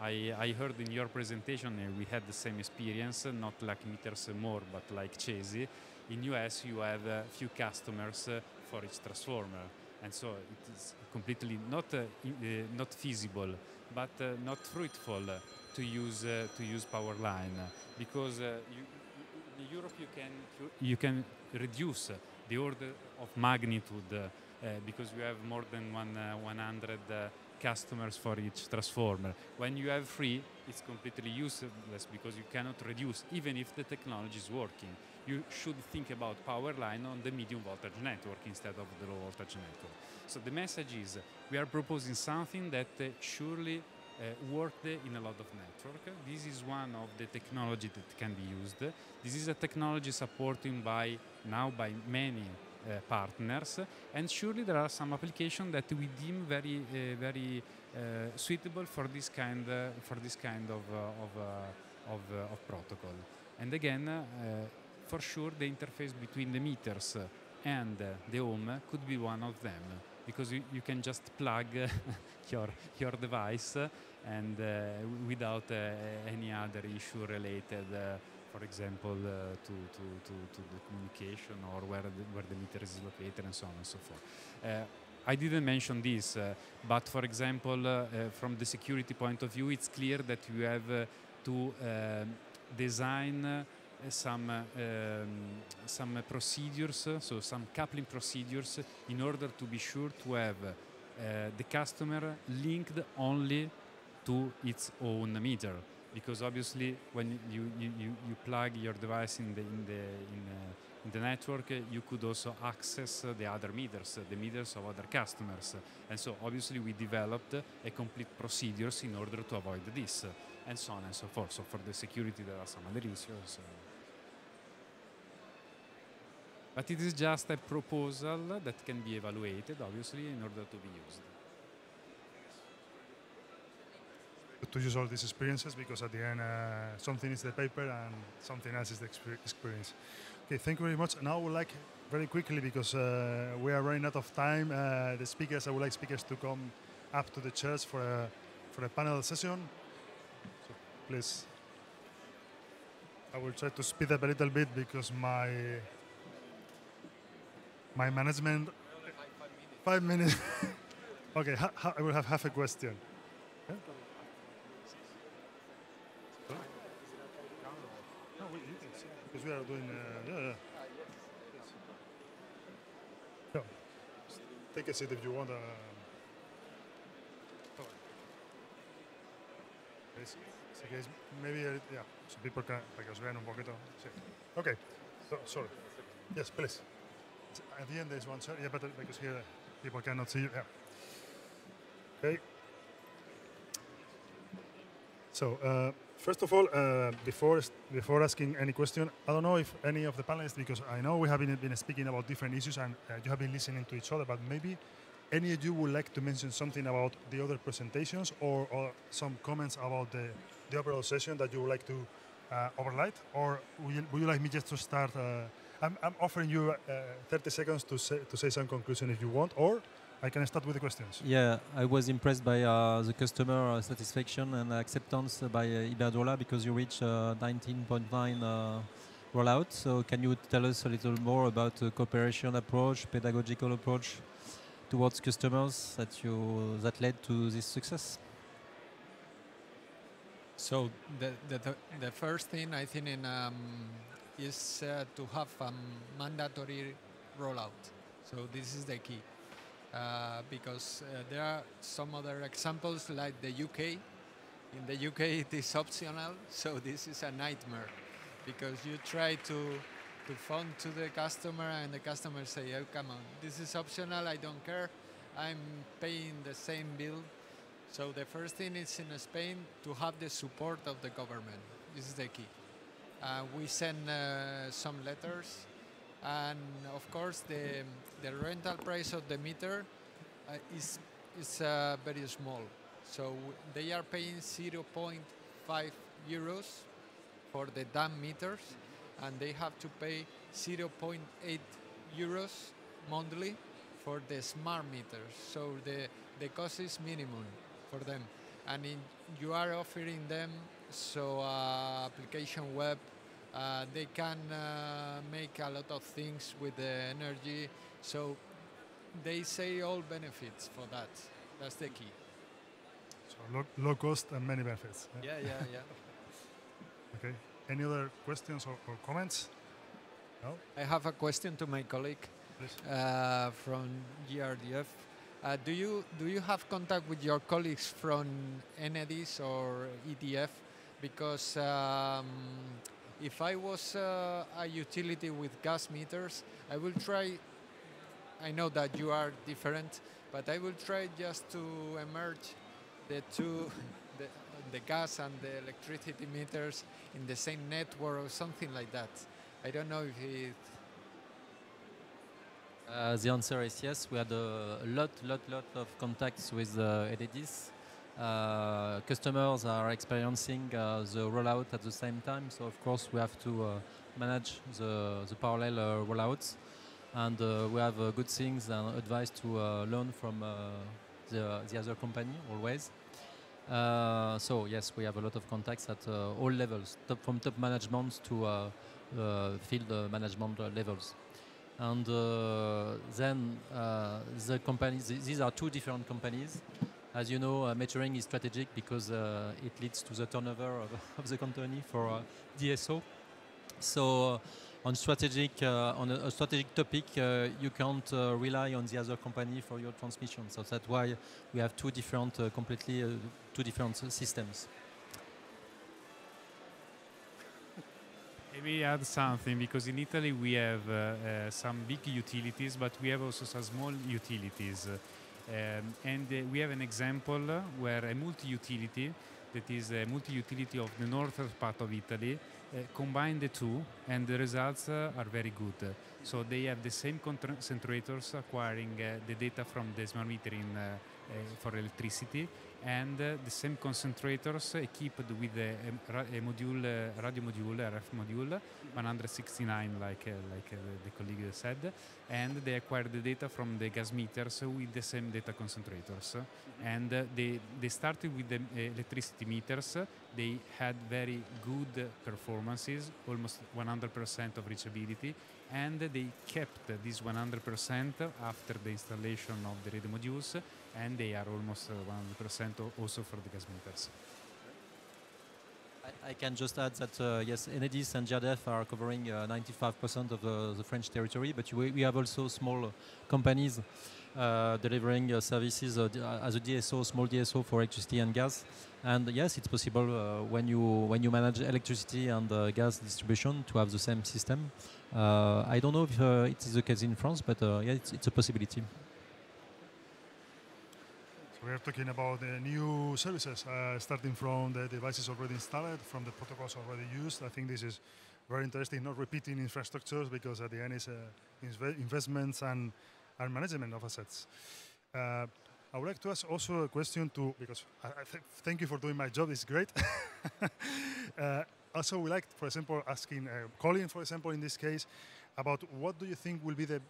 I, I heard in your presentation we had the same experience, not like meters more, but like Cesi. In US, you have a few customers for each transformer. And so it is completely not, uh, uh, not feasible, but uh, not fruitful to use, to use power line because you, in Europe you can, you can reduce the order of magnitude uh, because you have more than one, uh, 100 uh, customers for each transformer. When you have three, it's completely useless because you cannot reduce, even if the technology is working you should think about power line on the medium voltage network instead of the low voltage network. So the message is we are proposing something that uh, surely uh, worked in a lot of network. This is one of the technology that can be used. This is a technology supported by now by many uh, partners, and surely there are some applications that we deem very, uh, very uh, suitable for this kind, uh, for this kind of, of, of, of, protocol. And again, for sure the interface between the meters and the home could be one of them because you, you can just plug (laughs) your your device and uh, without uh, any other issue related uh, for example uh, to, to, to, to, the communication or where the, where the meter is located and so on and so forth. Uh, I didn't mention this, uh, but for example, from the security point of view, it's clear that you have to design some um, some procedures, so some coupling procedures, in order to be sure to have uh, the customer linked only to its own meter. Because obviously, when you, you, you plug your device in the in the in, uh, in the network, you could also access the other meters, the meters of other customers. And so, obviously, we developed a complete procedures in order to avoid this, and so on and so forth. So, for the security, there are some other issues. But it is just a proposal that can be evaluated, obviously, in order to be used. To use all these experiences because at the end, uh, something is the paper and something else is the experience. Okay, thank you very much. Now I would like very quickly because uh, we are running out of time. Uh, the speakers, I would like speakers to come up to the chairs for a for a panel session. So please, I will try to speed up a little bit because my my management. Five minutes. (laughs) okay, ha, ha, I will have half a question. Yeah? No, we, because we are doing. Uh, yeah, yeah. yeah. Take a seat if you want. Uh, maybe, uh, yeah, so people can, para que os vean un poquito. Sí. Okay, so, sorry. Yes, please at the end there's one, sorry, yeah, but uh, because here people cannot see you. Yeah. Okay. So uh, first of all, uh, before before asking any question, I don't know if any of the panelists, because I know we have been, been speaking about different issues and uh, you have been listening to each other, but maybe any of you would like to mention something about the other presentations or, or some comments about the, the overall session that you would like to uh, overlight, or would you, would you, like me just to start? Uh, I'm, I'm offering you uh, 30 seconds to say, to say some conclusion if you want, or I can start with the questions. Yeah, I was impressed by uh, the customer uh, satisfaction and acceptance by uh, Iberdrola because you reached 19.9 uh, rollout. So can you tell us a little more about the cooperation approach, pedagogical approach towards customers that you that led to this success? So the, the, the first thing I think in, um, is uh, to have a mandatory rollout. So this is the key. Uh, because uh, there are some other examples like the UK. In the UK (laughs) it is optional, so this is a nightmare because you try to to phone to the customer and the customer say, oh come on, this is optional, I don't care, I'm paying the same bill. So the first thing is in Spain to have the support of the government. This is the key. We send uh, some letters and of course the, the rental price of the meter uh, is, is uh, very small. So they are paying 0.5 euros for the dam meters and they have to pay 0.8 euros monthly for the smart meters. So the, the cost is minimum for them. And in, you are offering them so uh, application web uh, they can uh, make a lot of things with the energy. So they say all benefits for that. That's the key. So low, low cost and many benefits. Yeah, yeah, yeah. yeah. (laughs) okay. Any other questions or, or, comments? No? I have a question to my colleague uh, from GRDF. Uh, do you do you have contact with your colleagues from Enedis or EDF? Because um, if I was uh, a utility with gas meters, I will try. I know that you are different, but I will try just to emerge the two, (laughs) the, the gas and the electricity meters in the same network or something like that. I don't know if it. Uh, the answer is yes. We had a lot, lot, lot of contacts with uh, uh, customers are experiencing uh, the rollout at the same time. So of course we have to uh, manage the, the parallel rollouts and we have good things and advice to learn from the, the other company always. Uh, so yes, we have a lot of contacts at uh, all levels, top, from top management to uh, field management levels. And then the companies, these are two different companies. As you know, uh, metering is strategic because uh, it leads to the turnover of, (laughs) of the company for uh, DSO. So on strategic on a, a, strategic topic, you can't rely on the other company for your transmission. So that's why we have two different, completely two different systems. Maybe add something because in Italy we have uh, uh, some big utilities, but we have also some small utilities. Um, and uh, we have an example where a multi-utility, that is a multi-utility of the northern part of Italy, uh, combine the two and the results uh, are very good. So they have the same concentrators acquiring uh, the data from the smart metering uh, uh, for electricity and uh, the same concentrators equipped with a, a, module, uh, radio module, RF module, 169 like, uh, like uh, the colleague said, and they acquired the data from the gas meters with the same data concentrators. Mm-hmm. And uh, they, they started with the electricity meters, they had very good performances, almost 100% of reachability, and they kept this 100% after the installation of the radio modules and they are almost 100% uh, also for the gas meters. I, can just add that uh, yes, Enedis and GRDF are covering 95% uh, of the, the, French territory, but we, we have also small companies uh, delivering uh, services uh, as a DSO, small DSO for electricity and gas. And yes, it's possible when you when you manage electricity and gas distribution to have the same system. I don't know if it is the case in France, but yeah, it's, it's a possibility. We are talking about the new services, uh, starting from the devices already installed, from the protocols already used. I think this is very interesting, not repeating infrastructures because at the end is uh, investments and, and management of assets. Uh, I would like to ask also a question to, because th thank you for doing my job, it's great. (laughs) uh, also, we like, for example, asking uh, Colin, for example, in this case, about what do you think will be the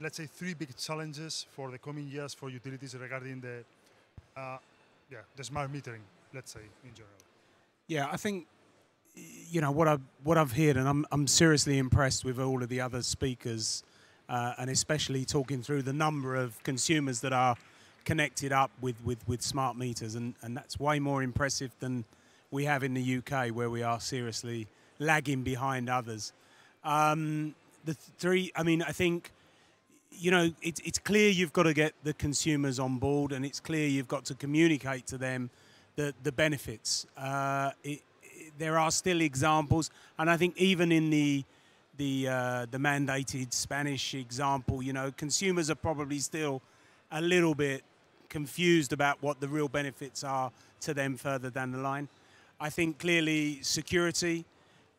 let's say, three big challenges for the coming years for utilities regarding the, uh, yeah, the smart metering, let's say, in general? Yeah, I think you know what I've what I've heard, and I'm I'm seriously impressed with all of the other speakers, uh, and especially talking through the number of consumers that are connected up with, with, with smart meters, and, and that's way more impressive than we have in the UK, where we are seriously lagging behind others. Um, the three, I mean, I think, you know, it's it's clear you've got to get the consumers on board, and it's clear you've got to communicate to them the the benefits. Uh, it, it, there are still examples, and I think even in the the uh, the mandated Spanish example, you know, consumers are probably still a little bit confused about what the real benefits are to them further down the line. I think clearly security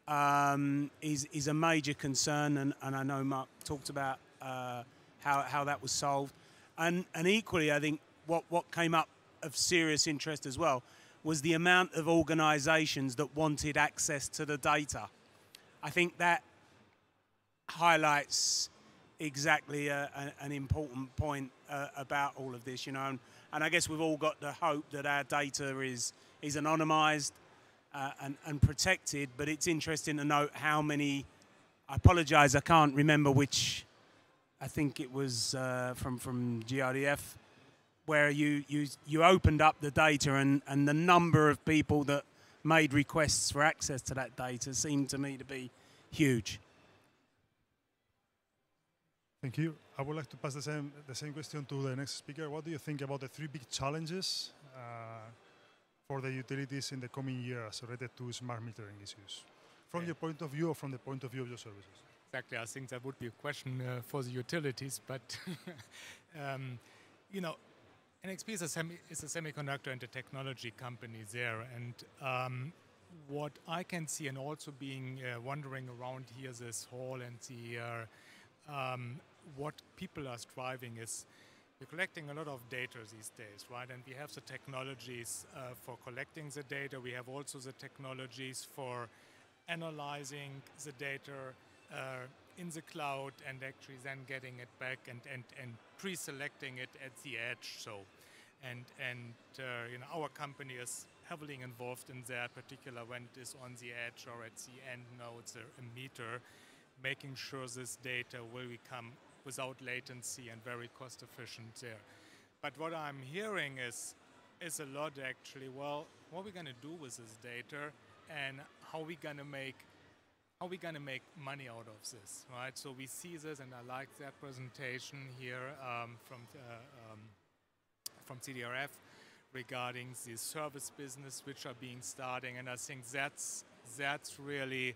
um, is, is a major concern, and, and I know Mark talked about uh, how, how that was solved. And, and equally, I think what, what came up of serious interest as well was the amount of organisations that wanted access to the data. I think that highlights exactly a, a, an important point uh, about all of this, you know. And, and, I guess we've all got the hope that our data is is anonymised uh, and, and protected. But it's interesting to note how many. I apologise, I can't remember which. I think it was uh, from from GRDF, where you you you opened up the data and and the number of people that made requests for access to that data seemed to me to be huge. Thank you. I would like to pass the same, the same question to the next speaker. What do you think about the three big challenges uh, for the utilities in the coming years related to smart metering issues? From yeah. your point of view or from the point of view of your services? Exactly. I think that would be a question uh, for the utilities, but (laughs) um, you know, NXP is a, semi, is a semiconductor and a technology company there, and um, what I can see, and also being uh, wandering around here this hall and the uh, um, what people are striving is we're collecting a lot of data these days, right? And we have the technologies uh, for collecting the data. We have also the technologies for analyzing the data uh, in the cloud and actually then getting it back and, and, and pre-selecting it at the edge. So, and and uh, you know our company is heavily involved in that, particular when it is on the edge or at the end nodes, or a meter, making sure this data will become without latency and very cost efficient there. But what I'm hearing is, is a lot actually, well, what are we going to do with this data and how are we going to make are we going to make money out of this, right? So we see this, and I like that presentation here um, from uh, um, from GRDF regarding the service business which are being starting, and I think that's that's really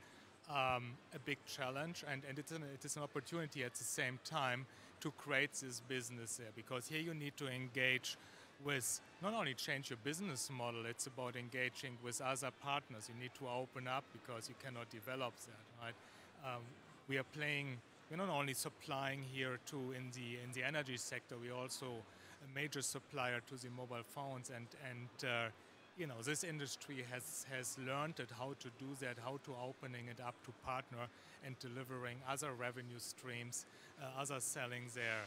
um, a big challenge, and, and it's, an, it is an opportunity at the same time to create this business there, because here you need to engage with not only change your business model, it's about engaging with other partners. You need to open up because you cannot develop that, right? Um, we are playing, we're not only supplying here to in the in the energy sector, we're also a major supplier to the mobile phones and and uh, you know, this industry has, has learned it, how to do that, how to opening it up to partner and delivering other revenue streams, uh, other selling their,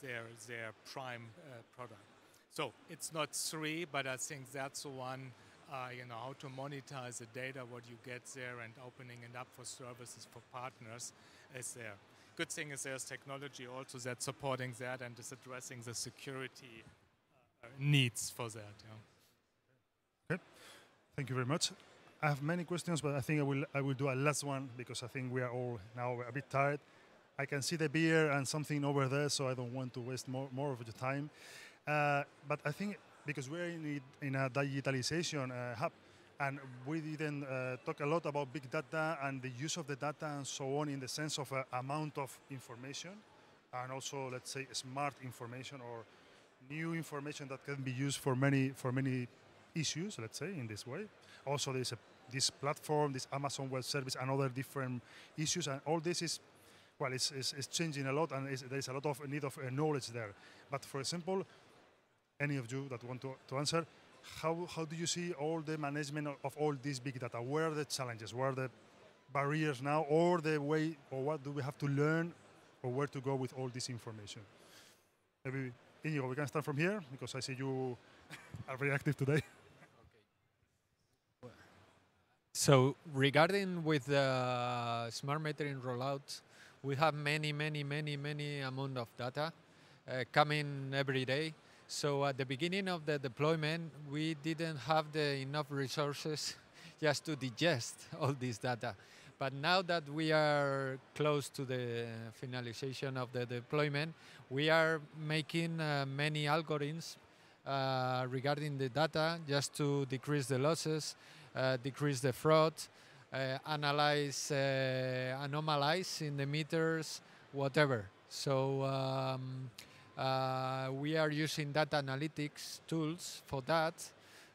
their, their prime uh, product. So it's not three, but I think that's the one, uh, you know, how to monetize the data, what you get there, and opening it up for services for partners is there. Good thing is there's technology also that's supporting that and is addressing the security uh, needs for that. Yeah. Thank you very much. I have many questions, but I think I will I will do a last one because I think we are all now a bit tired. I can see the beer and something over there, so I don't want to waste more, more of your time. Uh, but I think because we're in, in a digitalization uh, hub, and we didn't uh, talk a lot about big data and the use of the data and so on in the sense of uh, amount of information, and also let's say smart information or new information that can be used for many for many issues, let's say, in this way. Also, there's a, this platform, this Amazon Web Service, and other different issues, and all this is, well, it's, it's, it's changing a lot, and there's a lot of need of uh, knowledge there. But for example, any of you that want to, to answer, how, how do you see all the management of, all this big data? Where are the challenges? Where are the barriers now, or the way, or what do we have to learn or where to go with all this information. Maybe, Inigo, we can start from here because I see you (laughs) are very active today. So regarding with the smart metering rollout, we have many, many, many, many amount of data uh, coming every day. So at the beginning of the deployment, we didn't have the enough resources (laughs) just to digest (laughs) all this data. But now that we are close to the finalization of the deployment, we are making uh, many algorithms uh, regarding the data just to decrease the losses, uh, decrease the fraud, uh, analyze, uh, anomalize in the meters, whatever. So um, uh, we are using data analytics tools for that,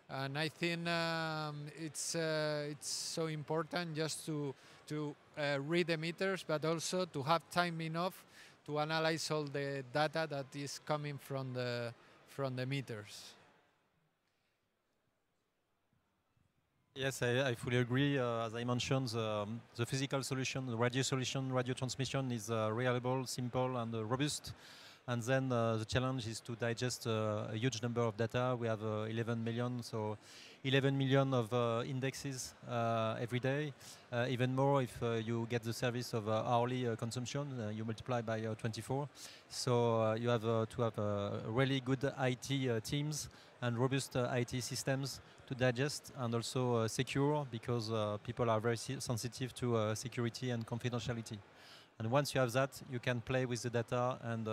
and I think um, it's it's so important just to to read the meters, but also to have time enough to analyze all the data that is coming from the from the meters. Yes, I, I, fully agree. Uh, as I mentioned, um, the physical solution, the radio solution, radio transmission is uh, reliable, simple, and uh, robust. And then uh, the challenge is to digest uh, a huge number of data. We have uh, 11 million, so 11 million of uh, indexes uh, every day. Uh, even more if you get the service of hourly consumption, you multiply by 24. So you have to have really good IT teams and robust IT systems to digest and also uh, secure because uh, people are very sensitive to uh, security and confidentiality. And once you have that, you can play with the data and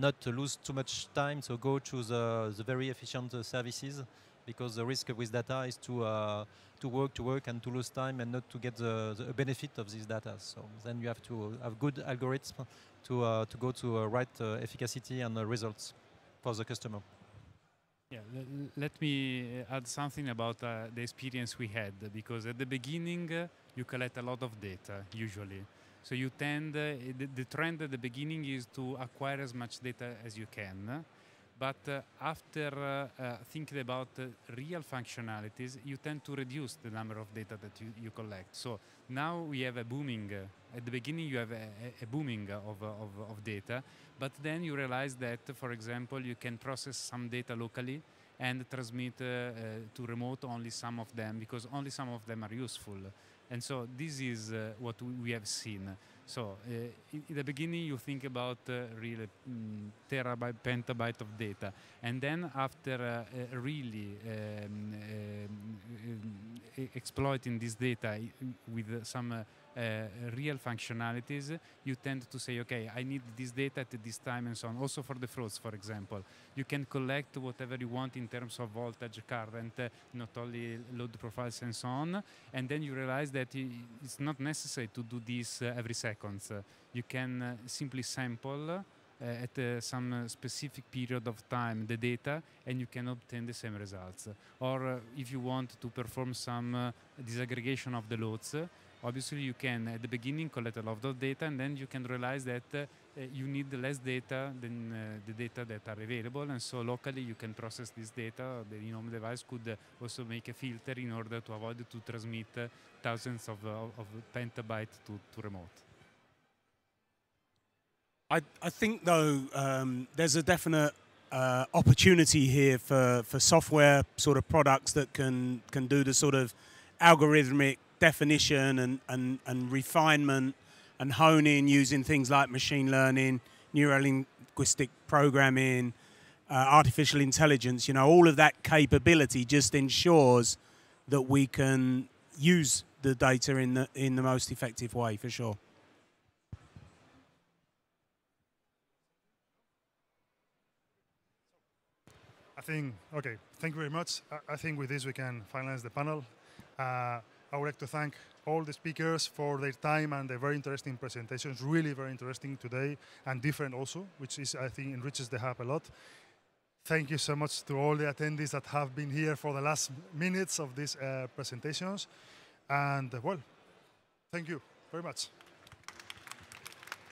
not lose too much time. So go to the, the very efficient services because the risk with data is to uh, to work, to work, and to lose time, and not to get the, the benefit of these data. So then you have to have good algorithms to uh, to go to uh, right efficacy and results for the customer. Yeah, let me uh, add something about uh, the experience we had because at the beginning uh, you collect a lot of data usually. So you tend, uh, the, the, trend at the beginning is to acquire as much data as you can. But uh, after uh, thinking about real functionalities, you tend to reduce the number of data that you, you collect. So now we have a booming, at the beginning you have a, a booming of, of, of data, but then you realize that, for example, you can process some data locally and transmit uh, uh, to remote only some of them because only some of them are useful. And so this is uh, what we have seen. So uh, in, in, the beginning, you think about uh, really mm, terabyte, petabyte of data, and then after uh, really um, um, exploiting this data with some uh, real functionalities, you tend to say, okay, I need this data at this time and so on. Also for the frauds, for example, you can collect whatever you want in terms of voltage, current, uh, not only load profiles and so on, and then you realize that it's not necessary to do this uh, every second. you can simply sample uh, at uh, some uh, specific period of time the data and you can obtain the same results. Or if you want to perform some disaggregation of the loads, obviously you can at the beginning collect a lot of data and then you can realize that uh, you need less data than uh, the data that are available and so locally you can process this data the in-home device could also make a filter in order to avoid to transmit uh, thousands of, of petabytes to, to remote. I, I think though um, there's a definite uh, opportunity here for, for software sort of products that can can do the sort of algorithmic definition and, and, and refinement and honing using things like machine learning, neurolinguistic programming, uh, artificial intelligence, you know, all of that capability just ensures that we can use the data in the in the most effective way for sure. I think okay. Thank you very much. I, I think with this we can finalize the panel. Uh, I would like to thank all the speakers for their time and their very interesting presentations. Really very interesting today and different also, which is I think enriches the hub a lot. Thank you so much to all the attendees that have been here for the last minutes of these uh, presentations. And well, thank you very much.